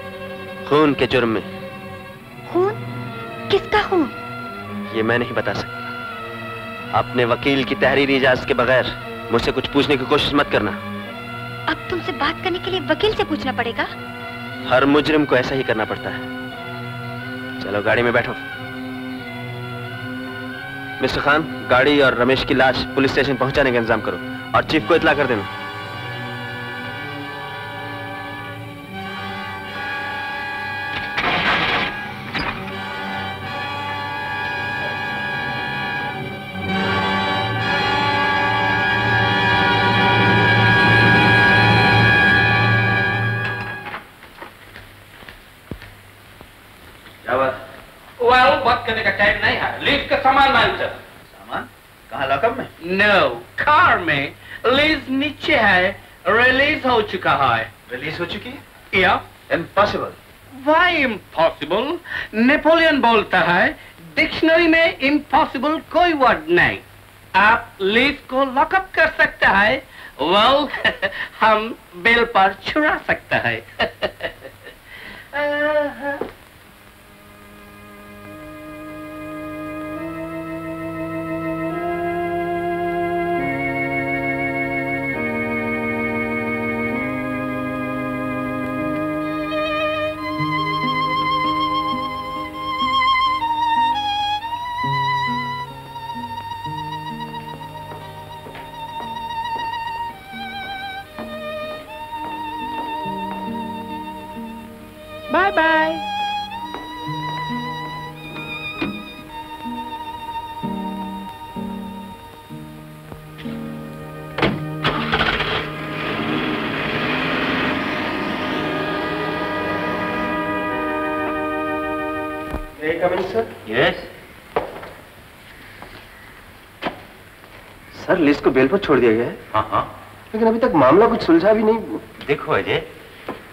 खून के जुर्म में। खून? किसका खून? ये मैं नहीं बता सकता। अपने वकील की तहरीरी इजाज़त के बगैर मुझसे कुछ पूछने की कोशिश मत करना। अब तुमसे बात करने के लिए वकील से पूछना पड़ेगा। हर मुजरिम को ऐसा ही करना पड़ता है। चलो गाड़ी में बैठो। मिस्टर खान, गाड़ी और रमेश की लाश पुलिस स्टेशन पहुँचाने का इंतज़ाम करो और चीफ को इतला कर देना। करने का टाइम नहीं है। लीज का सामान मान चल सामान? कहाँ लॉकअप में? नो no, कार में लीज नीचे है रिलीज़ हो चुका है। रिलीज़ हो चुकी है? या इम्पॉसिबल वाई इम्पॉसिबल नेपोलियन बोलता है डिक्शनरी में इम्पॉसिबल कोई वर्ड नहीं। आप लीज को लॉकअप कर सकते हैं वेल <laughs> हम बिल पर छुड़ा सकते हैं। <laughs> लिस्ट को बेल पर छोड़ दिया गया है। हाँ हाँ। लेकिन अभी तक मामला कुछ सुलझा भी नहीं। देखो अजय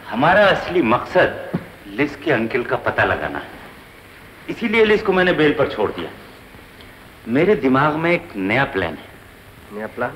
हमारा असली मकसद लिस्ट के अंकिल का पता लगाना है। इसीलिए लिस को मैंने बेल पर छोड़ दिया। मेरे दिमाग में एक नया प्लान है। नया प्लान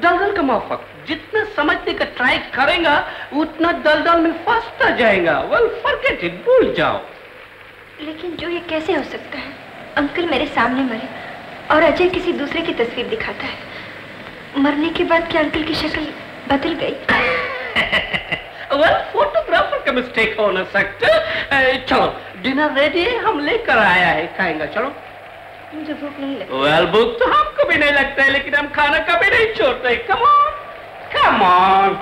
दलदल का माफक। जितना समझने का ट्राई करेगा उतना दलदल में फंसता जाएगा। वेल फॉरगेट इट भूल जाओ। लेकिन जो ये कैसे हो सकता है? अंकल मेरे सामने मरे और अजय किसी दूसरे की तस्वीर दिखाता है। मरने के बाद क्या अंकल की शक्ल बदल गई? <laughs> वेल फोटोग्राफर का मिस्टेक हो न सकता। चलो डिनर रेडी है हम लेकर आया है खाएँगे चलो। मुझे भूख नहीं लगती। वेल भूख तो हमको भी नहीं लगता है लेकिन हम खाना कभी नहीं छोड़ते। कमॉन ऑन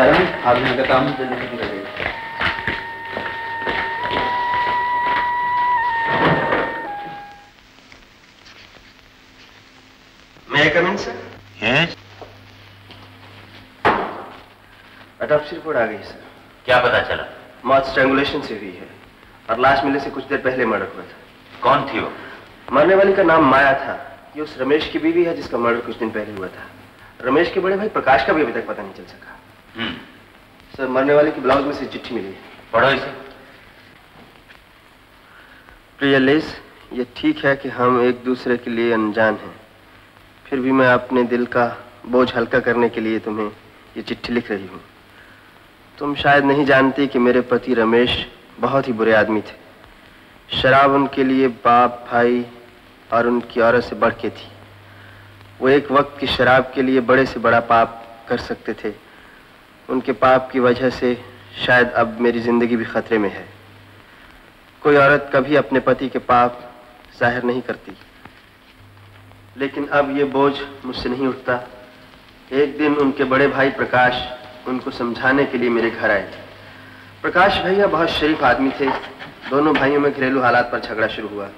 मैं डेड जा रहा हूँ आप यहाँ का काम जल्दी मैं come in sir. Autopsy report आ गई सर। क्या पता चला? मौत स्ट्रैंगुलेशन से हुई है और लाश मिलने से कुछ देर पहले मर्डर हुआ था। कौन थी वो? मरने वाली का नाम माया था। ये उस रमेश की बीवी है जिसका मर्डर कुछ दिन पहले हुआ था। रमेश के बड़े भाई प्रकाश का भी अभी तक पता नहीं चल सका। सर मरने वाले की ब्लाउज में से चिट्ठी मिली। है पढ़ो इसे। प्रिय ये ठीक है कि हम एक दूसरे के लिए अनजान हैं। फिर भी मैं अपने दिल का बोझ हल्का करने के लिए तुम्हें ये चिट्ठी लिख रही हूँ। तुम शायद नहीं जानती कि मेरे पति रमेश बहुत ही बुरे आदमी थे। शराब उनके लिए बाप भाई और उनकी औरत से बढ़ के थी। वो एक वक्त की शराब के लिए बड़े से बड़ा पाप कर सकते थे। उनके पाप की वजह से शायद अब मेरी ज़िंदगी भी खतरे में है। कोई औरत कभी अपने पति के पाप ज़ाहिर नहीं करती। लेकिन अब ये बोझ मुझसे नहीं उठता। एक दिन उनके बड़े भाई प्रकाश उनको समझाने के लिए मेरे घर आए प्रकाश भैया बहुत शरीफ आदमी थे। दोनों भाइयों में घरेलू हालात पर झगड़ा शुरू हुआ।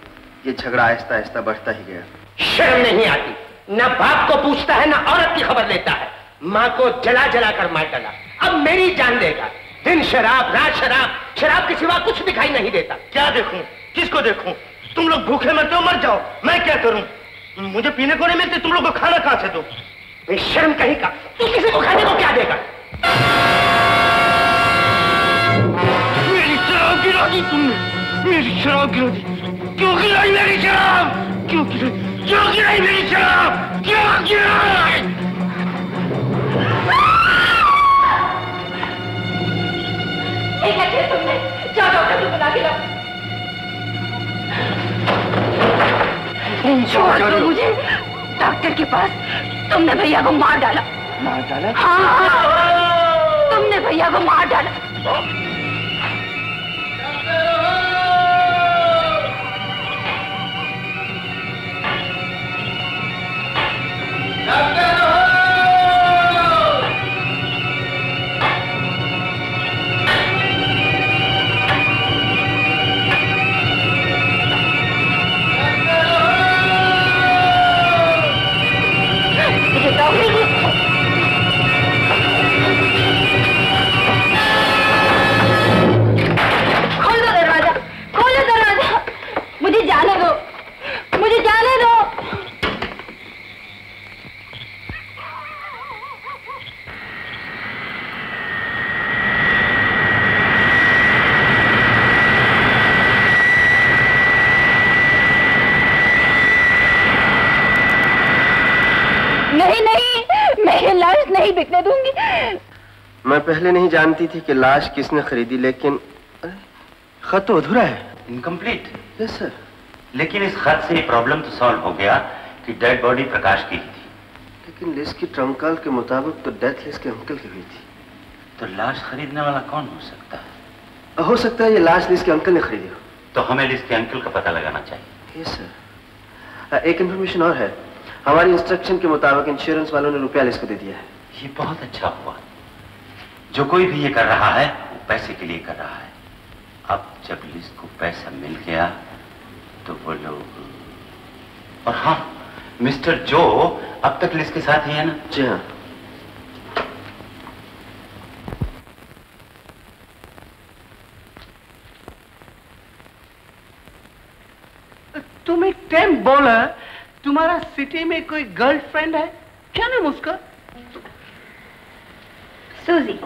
ये झगड़ा आहिस्ता आहिस्ता बढ़ता ही गया। शर्म नहीं आती। न बाप को पूछता है, न औरत की खबर लेता है। माँ को जला जला कर मार डाला। अब मेरी जान देगा। दिन शराब रात शराब शराब के सिवा कुछ दिखाई नहीं देता। क्या देखूँ? किसको देखूँ? तुम लोग भूखे मरते हो मर जाओ। मैं क्या करूँ? मुझे पीने को नहीं मिलते तुम लोग को खाना कहाँ से दो? बेशर्म कहीं का। तू किसी को खाने को क्या देगा? मेरी शराब गिरा दी तुमने। मेरी शराब गिरा दी। क्यों गिराई मेरी शराब? क्यों गिराई? क्यों गिराई मेरी शराब? क्यों गिराई? क्या किया तुमने। जाओ डॉक्टर को बुला के लाओ छोड़ दो मुझे। डॉक्टर के पास तुमने भैया को मार डाला। मार डाला? हाँ। तुमने भैया को मार डाला। डॉक्टर! मैं पहले नहीं जानती थी कि लाश किसने खरीदी लेकिन खत तो अधूरा है। इनकम्प्लीट यस सर लेकिन इस खत से ये प्रॉब्लम तो सॉल्व हो गया कि डेड बॉडी प्रकाश की ही थी। लेकिन लिस्ट की ट्रंप कॉल के मुताबिक तो डेथ लिस्ट के अंकल की हुई थी। तो लाश खरीदने वाला कौन हो सकता है? हो सकता है ये लाश लिस्ट के अंकल ने खरीदी हो। तो हमें लिस्ट के अंकल का पता लगाना चाहिए। यस सर एक इन्फॉर्मेशन और है। हमारी इंस्ट्रक्शन के मुताबिक इंश्योरेंस वालों ने रुपया लिस्ट को दे दिया है। ये बहुत अच्छा हुआ। जो कोई भी ये कर रहा है वो पैसे के लिए कर रहा है। अब जब लिस्ट को पैसा मिल गया तो वो लोग और हाँ मिस्टर जो अब तक लिस्ट के साथ ही है ना? जी हाँ। तुम एक टाइम बोला तुम्हारा सिटी में कोई गर्लफ्रेंड है? क्या नाम उसका? सूजी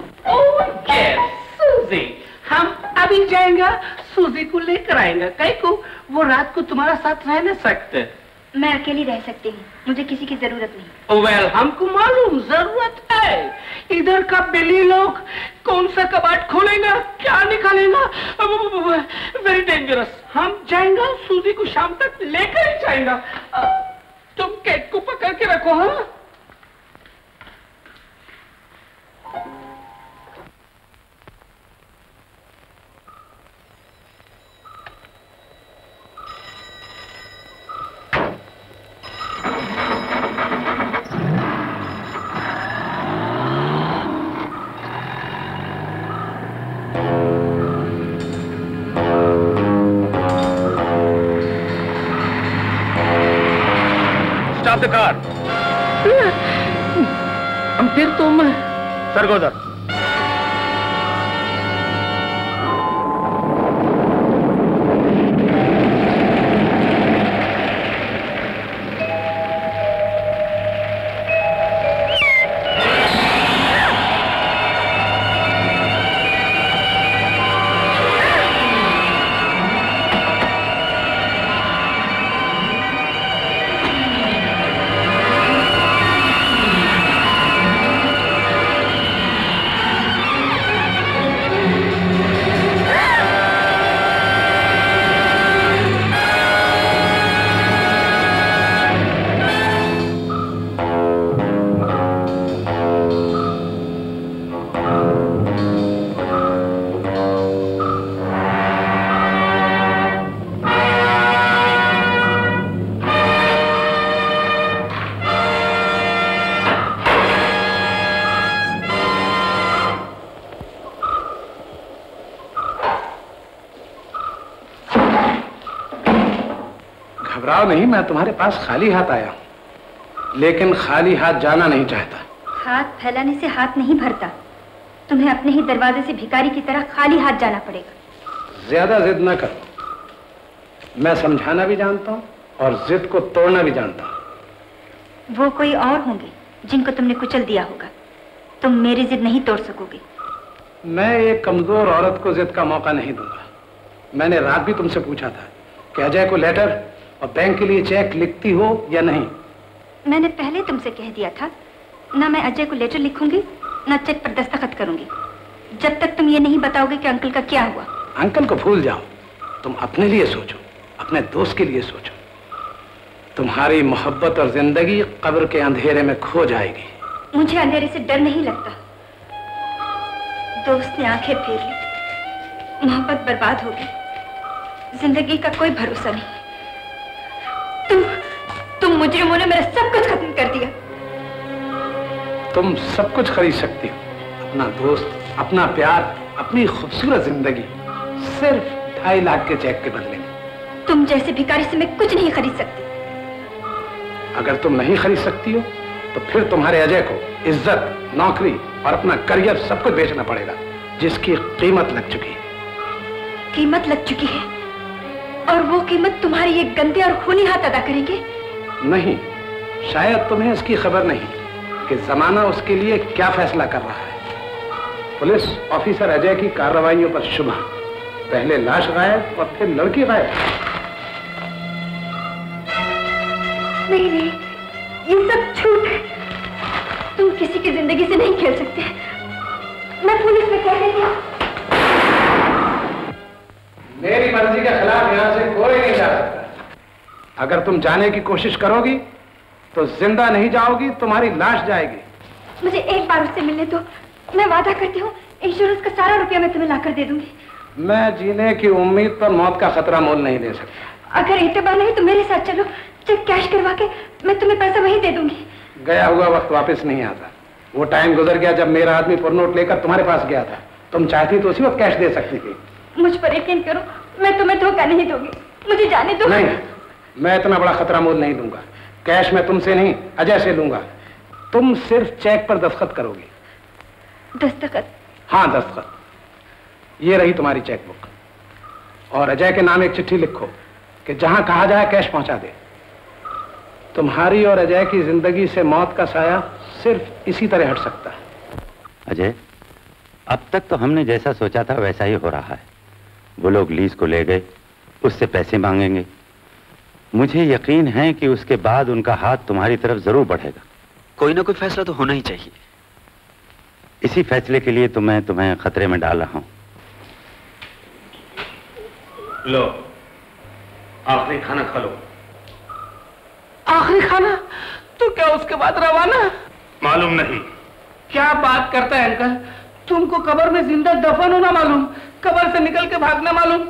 यस सूजी हम अभी जाएँगे सूजी को लेकर आएँगे। कहीं को वो रात को तुम्हारा साथ रह नहीं सकते। मैं अकेली रह सकती हूँ। मुझे किसी की ज़रूरत नहीं। वेल well, हमको मालूम ज़रूरत है। इधर का बिल्ली लोग कौन सा कबाट खोलेगा क्या निकालेगा? वेरी डेंजरस हम जाएँगे सूजी को शाम तक लेकर ही जाएँगे। तुम केक को पकड़ के रखो हाँ? कार फिर तुम सरगोदर। घबराओ नहीं मैं तुम्हारे पास खाली हाथ आया हूँ। लेकिन खाली हाथ जाना नहीं चाहता। हाथ फैलाने से हाथ नहीं भरता। तुम्हें अपने ही दरवाजे से भिखारी की तरह खाली हाथ जाना पड़ेगा। ज़्यादा जिद न करो। मैं समझाना भी जानता हूँ और जिद को तोड़ना भी जानता हूँ। वो कोई और होंगे जिनको तुमने कुचल दिया होगा। तुम मेरी जिद नहीं तोड़ सकोगे। मैं एक कमज़ोर औरत को जिद का मौका नहीं दूँगा। मैंने रात भी तुमसे पूछा था कि अजय को लेटर और बैंक के लिए चेक लिखती हो या नहीं? मैंने पहले तुमसे कह दिया था ना मैं अजय को लेटर लिखूँगी ना चेक पर दस्तखत करूँगी। जब तक तुम ये नहीं बताओगे कि अंकल का क्या हुआ। अंकल को भूल जाओ। तुम अपने लिए सोचो अपने दोस्त के लिए सोचो। तुम्हारी मोहब्बत और ज़िंदगी कब्र के अंधेरे में खो जाएगी। मुझे अंधेरे से डर नहीं लगता। दोस्त ने आँखें फेर ली। मोहब्बत बर्बाद हो गई। ज़िंदगी का कोई भरोसा नहीं। मुजरिमों ने मेरा सब कुछ खत्म कर दिया। तुम सब कुछ खरीद सकती हो। अपना दोस्त अपना प्यार अपनी खूबसूरत ज़िंदगी सिर्फ़ ढाई लाख के चेक के बदले में। तुम जैसे भिखारी से मैं कुछ नहीं खरीद सकती। अगर तुम नहीं खरीद सकती हो तो फिर तुम्हारे अजय को इज़्ज़त नौकरी और अपना करियर सब कुछ बेचना पड़ेगा जिसकी कीमत लग चुकी है। कीमत लग चुकी है। और वो कीमत तुम्हारे ये गंदे और खूनी हाथ अदा करेंगे नहीं शायद तुम्हें इसकी खबर नहीं कि जमाना उसके लिए क्या फैसला कर रहा है। पुलिस ऑफिसर अजय की कार्रवाइयों पर शुभ। पहले लाश गायब और फिर लड़की गायब। नहीं नहीं ये सब झूठ है। तुम किसी मुझसे नहीं खेल सकते। मैं पुलिस में कह देती हूँ मेरी मर्ज़ी के खिलाफ यहाँ से कोई नहीं जा सकता। अगर तुम जाने की कोशिश करोगी तो ज़िंदा नहीं जाओगी तुम्हारी लाश जाएगी। मुझे एक बार उससे मिलने दो। मैं वादा करती हूँ इंश्योरेंस का सारा रुपया मैं तुम्हें लाकर दे दूँगी। मैं जीने की उम्मीद पर मौत का खतरा मोल नहीं ले सकता। अगर एतबार नहीं तो मेरे साथ चलो। चेक कैश करवा के मैं तुम्हें पैसा वहीं दे दूँगी। गया हुआ वक्त वापस नहीं आता। वो टाइम गुजर गया जब मेरा आदमी पुरनोट लेकर तुम्हारे पास गया था। तुम चाहती तो उसी वक्त कैश दे सकती थी। मुझ पर यकीन करो मैं तुम्हें धोखा नहीं दूँगी। मुझे जाने दो। नहीं मैं इतना बड़ा खतरा मोल नहीं दूँगा। कैश मैं तुमसे नहीं अजय से लूँगा। तुम सिर्फ़ चेक पर दस्तखत करोगी। दस्तखत? हाँ दस्तखत। ये रही तुम्हारी चेकबुक। और अजय के नाम एक चिट्ठी लिखो कि जहाँ कहा जाए कैश पहुँचा दे। तुम्हारी और अजय की ज़िंदगी से मौत का साया सिर्फ़ इसी तरह हट सकता है। अजय अब तक तो हमने जैसा सोचा था वैसा ही हो रहा है। वो लोग लीज को ले गए उससे पैसे मांगेंगे। मुझे यकीन है कि उसके बाद उनका हाथ तुम्हारी तरफ़ ज़रूर बढ़ेगा। कोई ना कोई फैसला तो होना ही चाहिए। इसी फैसले के लिए तो मैं तुम्हें खतरे में डाल रहा हूँ। लो आखिरी खाना खा लो। आखिरी खाना? तो क्या उसके बाद रवाना? मालूम नहीं। क्या बात करता है अंकल? तुमको कबर में ज़िंदा दफन होना मालूम कबर से निकल के भागना मालूम।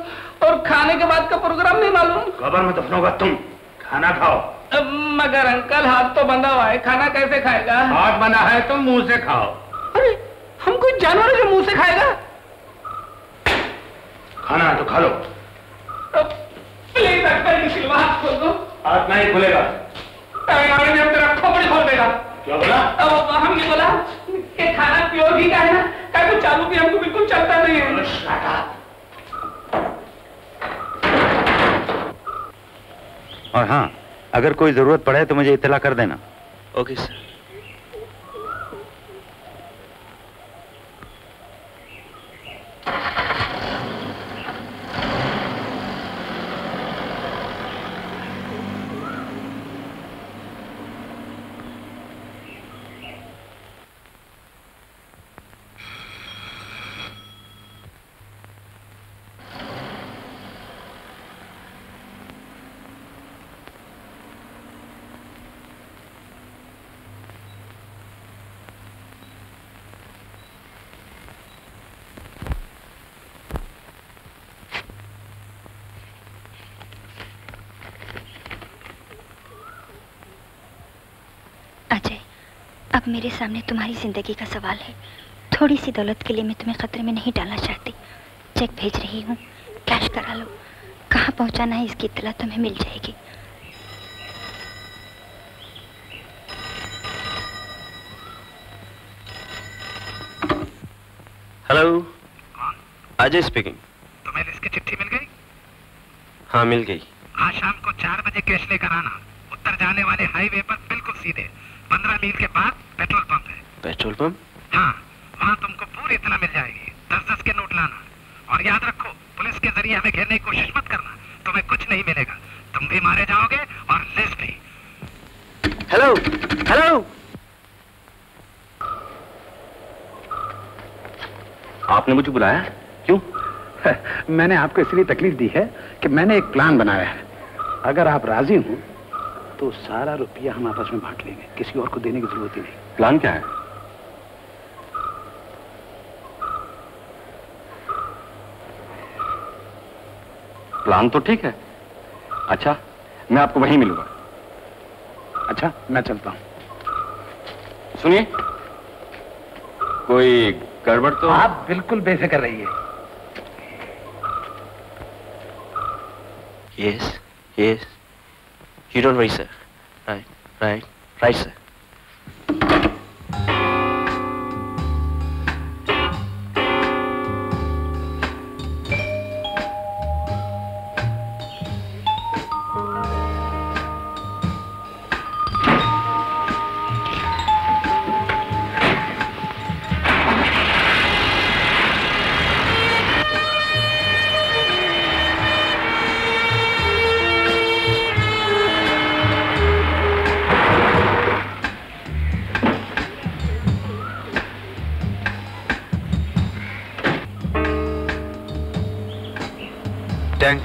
और खाने के बाद का प्रोग्राम नहीं मालूम। कबर में दफनोगा तुम। खाना खाओ। अब मगर अंकल हाथ तो बंधा हुआ है। खाना कैसे खाएगा? हाथ बना है तो मुँह से खाओ। अरे हम कोई जानवर जो मुँह से खाएगा? खाना है तो खा लो। प्लीज़ अंकल की सिलवा हाथ खोल दो। हाथ नहीं खुलेगा। हम तेरा खोपड़ी खोल देगा। क्या बोला? अब हमने बोला कि खाना प्योर ही का है ना? क्या कुछ चालू भी हमको बिल्कुल चलता नहीं है। और हाँ अगर कोई ज़रूरत पड़े तो मुझे इतला कर देना। ओके सर अजय अब मेरे सामने तुम्हारी ज़िंदगी का सवाल है। थोड़ी सी दौलत के लिए मैं तुम्हें खतरे में नहीं डालना चाहती। चेक भेज रही हूँ। कैश करा लो। कहाँ पहुँचाना है इसकी इतला तुम्हें मिल जाएगी। हेलो अजय स्पीकिंग तुम्हें इसकी चिट्ठी मिल गई? हाँ मिल गई। आज शाम को चार बजे कैश लेकर आना। उत्तर जाने वाले हाईवे पर बिल्कुल सीधे। पंद्रह मील के बाद पेट्रोल पंप है। पेट्रोल पंप हाँ वहाँ तुमको पूरी इतना मिल जाएगी। दस दस के नोट लाना। और याद रखो पुलिस के ज़रिए हमें घेरने की कोशिश मत करना। तुम्हें कुछ नहीं मिलेगा। तुम भी मारे जाओगे और लिस भी। हेलो हेलो आपने मुझे बुलाया? क्यों? <laughs> मैंने आपको इसलिए तकलीफ़ दी है कि मैंने एक प्लान बनाया है। अगर आप राज़ी हो तो सारा रुपया हम आपस में बांट लेंगे। किसी और को देने की ज़रूरत ही नहीं। प्लान क्या है? प्लान तो ठीक है। अच्छा मैं आपको वहीं मिलूँगा। अच्छा मैं चलता हूँ। सुनिए कोई गड़बड़ तो आप बिल्कुल बेफिक्र रहिए। Yes, yes. You don't worry, sir. Right, right, right, sir.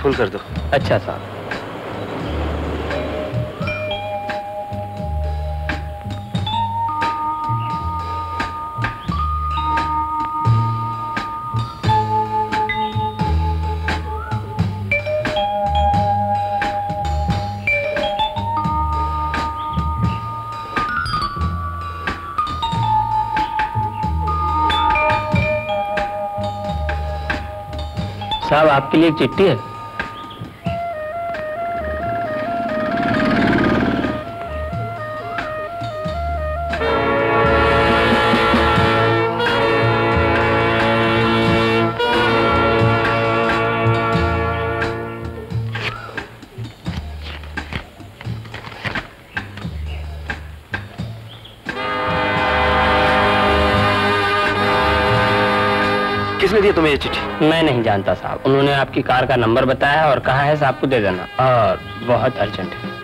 Full कर दो। अच्छा साहब। साहब आपके लिए एक चिट्ठी है। मैं नहीं जानता साहब। उन्होंने आपकी कार का नंबर बताया और कहा है साहब को दे देना। और बहुत अर्जेंट है।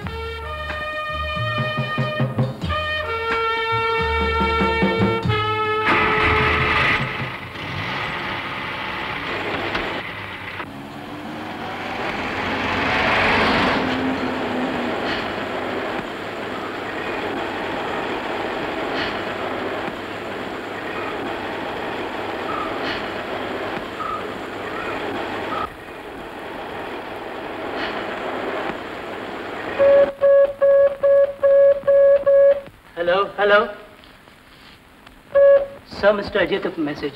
सर मिस्टर अजय तक मैसेज।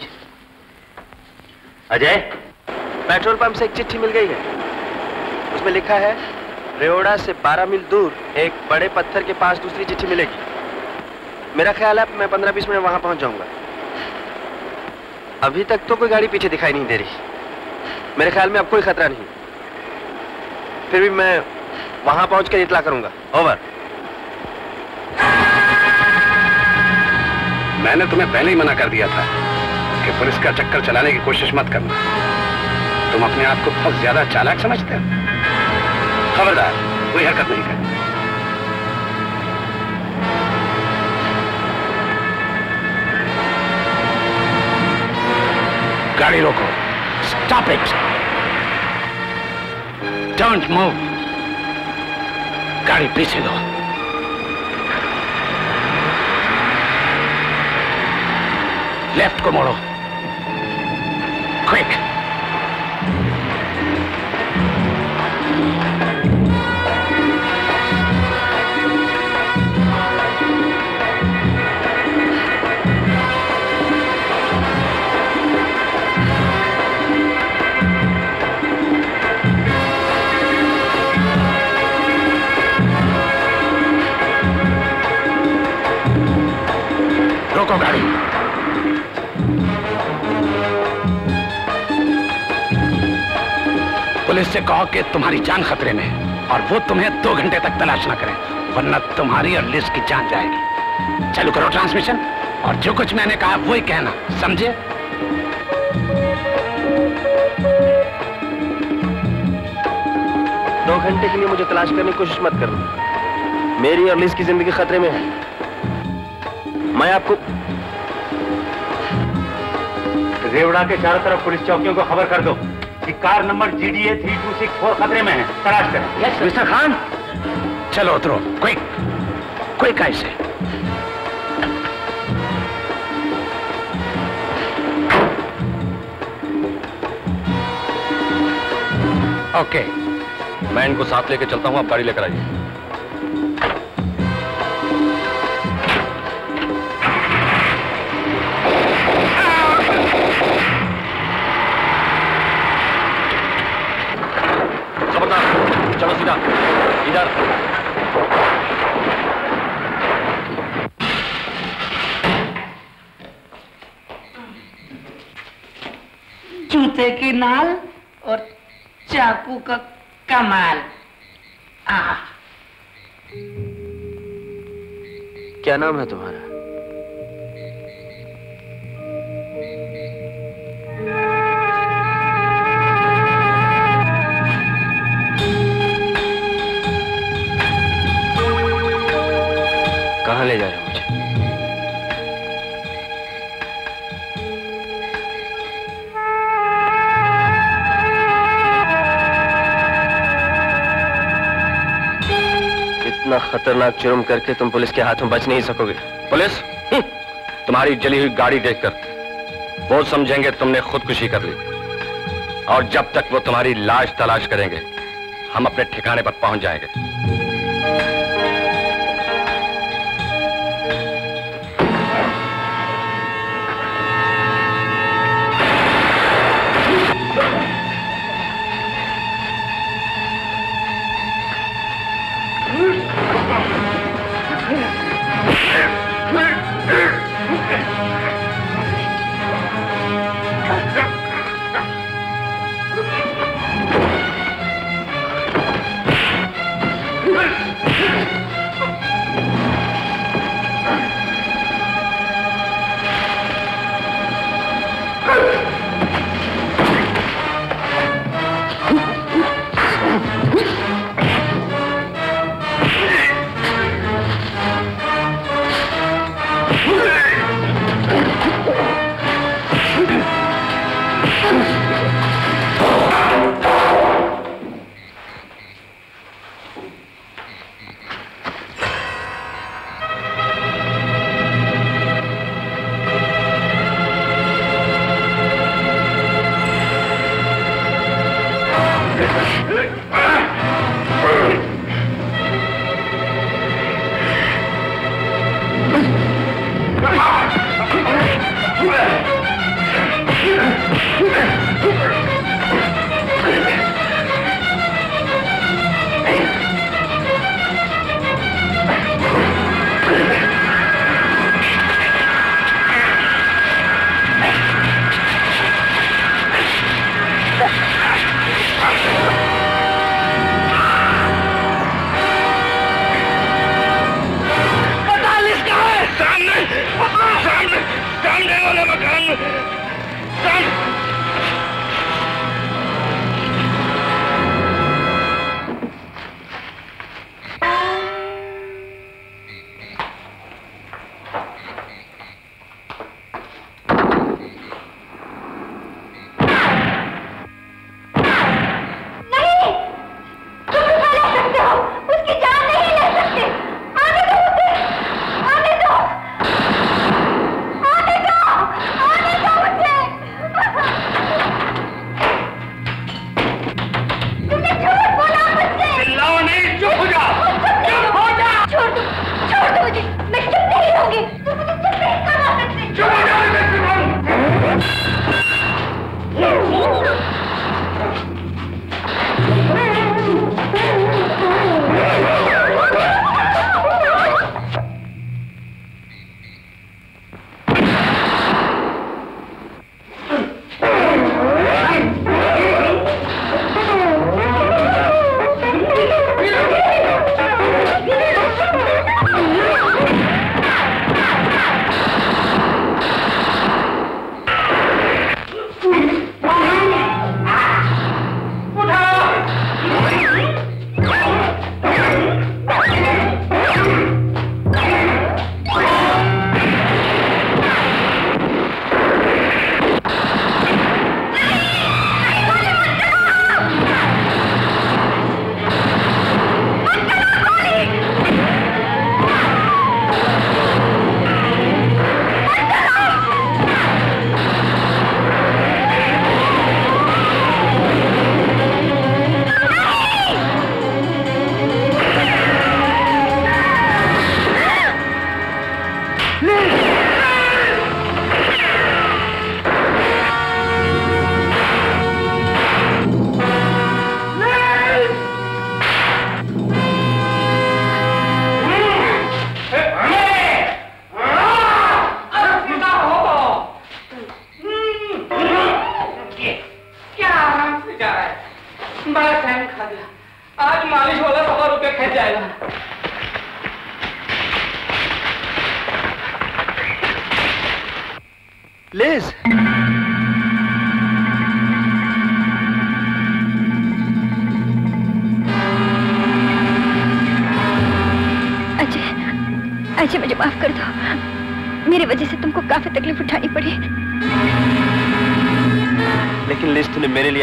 अजय? पेट्रोल पंप से एक चिट्ठी मिल गई है। उसमें लिखा है रेओड़ा से 12 मील दूर एक बड़े पत्थर के पास दूसरी चिट्ठी मिलेगी। मेरा ख्याल है मैं 15-20 मिनट वहाँ पहुँच जाऊँगा। अभी तक तो कोई गाड़ी पीछे दिखाई नहीं दे रही। मेरे ख्याल में अब कोई खतरा नहीं। फिर भी मैं वहाँ पहुँच कर इतला करूँगा। ओवर। मैंने तुम्हें पहले ही मना कर दिया था कि पुलिस का चक्कर चलाने की कोशिश मत करना। तुम अपने आप को बहुत ज़्यादा चालाक समझते हो। खबरदार, कोई हरकत नहीं करनी। गाड़ी रोको। स्टॉप इट डोंट मूव गाड़ी पीछे लो लेफ़्ट को मोड़ो क्विक पुलिस से कहो कि तुम्हारी जान खतरे में है और वो तुम्हें दो घंटे तक तलाश ना करें, वरना तुम्हारी और लिस्ट की जान जाएगी। चालू करो ट्रांसमिशन और जो कुछ मैंने कहा वही कहना, समझे? दो घंटे के लिए मुझे तलाश करने की कोशिश मत करना। मेरी और लिस की ज़िंदगी खतरे में है। मैं आपको रेवड़ा के चारों तरफ़ पुलिस चौकियों को खबर कर दो। Car number G D A three two six four खतरे में है। तलाश करें। Yes, मिस्टर खान चलो उतरो। क्विक क्विक ऐसे ओके okay. मैं इनको साथ लेके चलता हूँ आप गाड़ी लेकर आइए। कमाल आ क्या नाम है तुम्हारा? खतरनाक चुरुम करके तुम पुलिस के हाथों बच नहीं सकोगे। पुलिस? हम्म। तुम्हारी जली हुई गाड़ी देखकर वो समझेंगे तुमने खुदकुशी कर ली। और जब तक वो तुम्हारी लाश तलाश करेंगे, हम अपने ठिकाने पर पहुँच जाएँगे।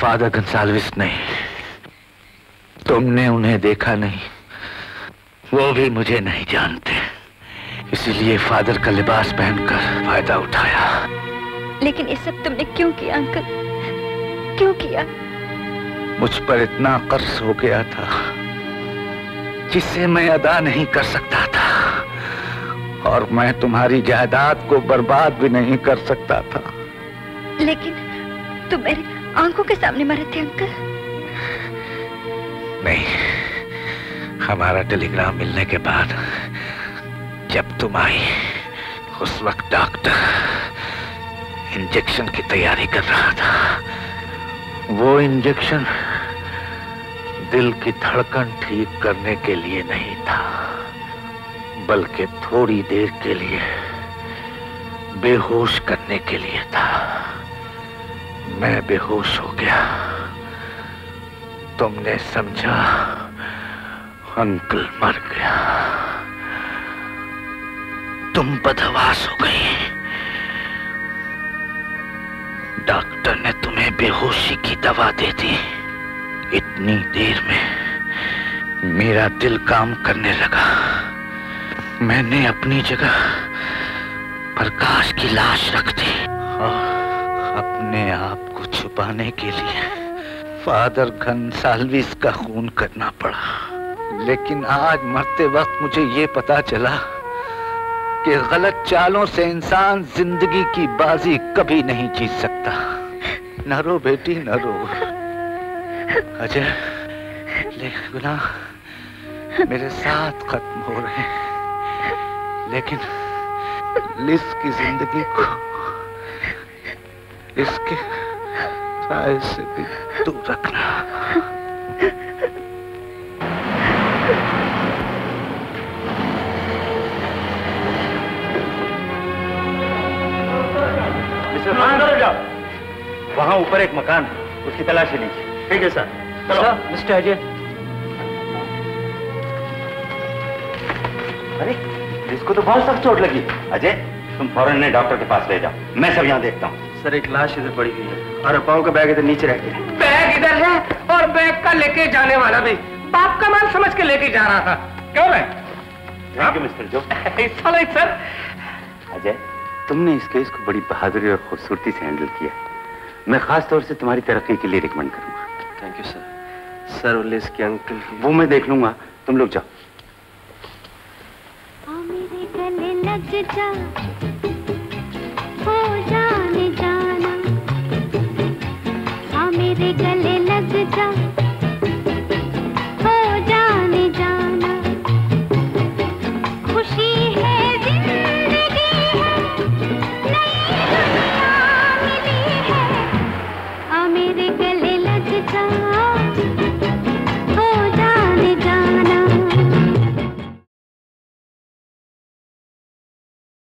फादर गंसाल्विस नहीं। तुमने उन्हें देखा नहीं। वो भी मुझे नहीं जानते। इसीलिए फादर का लिबास पहनकर फ़ायदा उठाया। लेकिन ये सब तुमने क्यों किया अंकल? क्यों किया? मुझ पर इतना कर्ज हो गया था जिसे मैं अदा नहीं कर सकता था। और मैं तुम्हारी जायदाद को बर्बाद भी नहीं कर सकता था। लेकिन तुम मेरे आँखों के सामने मरे थे अंकल नहीं हमारा टेलीग्राम मिलने के बाद जब तुम आई उस वक्त डॉक्टर इंजेक्शन की तैयारी कर रहा था वो इंजेक्शन दिल की धड़कन ठीक करने के लिए नहीं था, बल्कि थोड़ी देर के लिए, बेहोश करने के लिए था। मैं बेहोश हो गया। तुमने समझा, अंकल मर गया। तुम बदहवास हो गई डॉक्टर ने तुम्हें बेहोशी की दवा दे दी। इतनी देर में मेरा दिल काम करने लगा। मैंने अपनी जगह प्रकाश की लाश रख दी। अपने आप छुपाने के लिए। फादर घनसालविस का खून करना पड़ा। लेकिन आज मरते वक्त मुझे ये पता चला कि गलत चालों से इंसान ज़िंदगी की बाजी कभी नहीं जीत सकता। न रो बेटी, न रो। अजय ले गुनाह मेरे साथ खत्म हो रहे हैं। लेकिन लिस की ज़िंदगी को, इसके साय से भी दूर रखना। वहाँ ऊपर एक मकान है उसकी तलाशी लीजिए ठीक है सर। चलो। मिस्टर अजय। अरे इसको तो बहुत सख्त चोट लगी। अजय तुम फ़ौरन ने डॉक्टर के पास ले जाओ। मैं सब यहाँ देखता हूँ। सर एक लाश इधर पड़ी हुई है और पाँव का बैग इधर नीचे रह गया। बैग इधर है और बैग का लेके जाने वाला भी। बाप का माल समझ के लेके जा रहा था। क्यों मैं? मिस्टर <laughs> जो सर। अजय तुमने इस केस को बड़ी बहादुरी और खूबसूरती से हैंडल किया। मैं खास तौर से तुम्हारी तरक्की के लिए रिकमेंड करूँगा। थैंक यू सर सर लिस के अंकल वो मैं देख लूँगा। तुम लोग जाओ। मेरे गले लग जा। मेरे गले लग जा।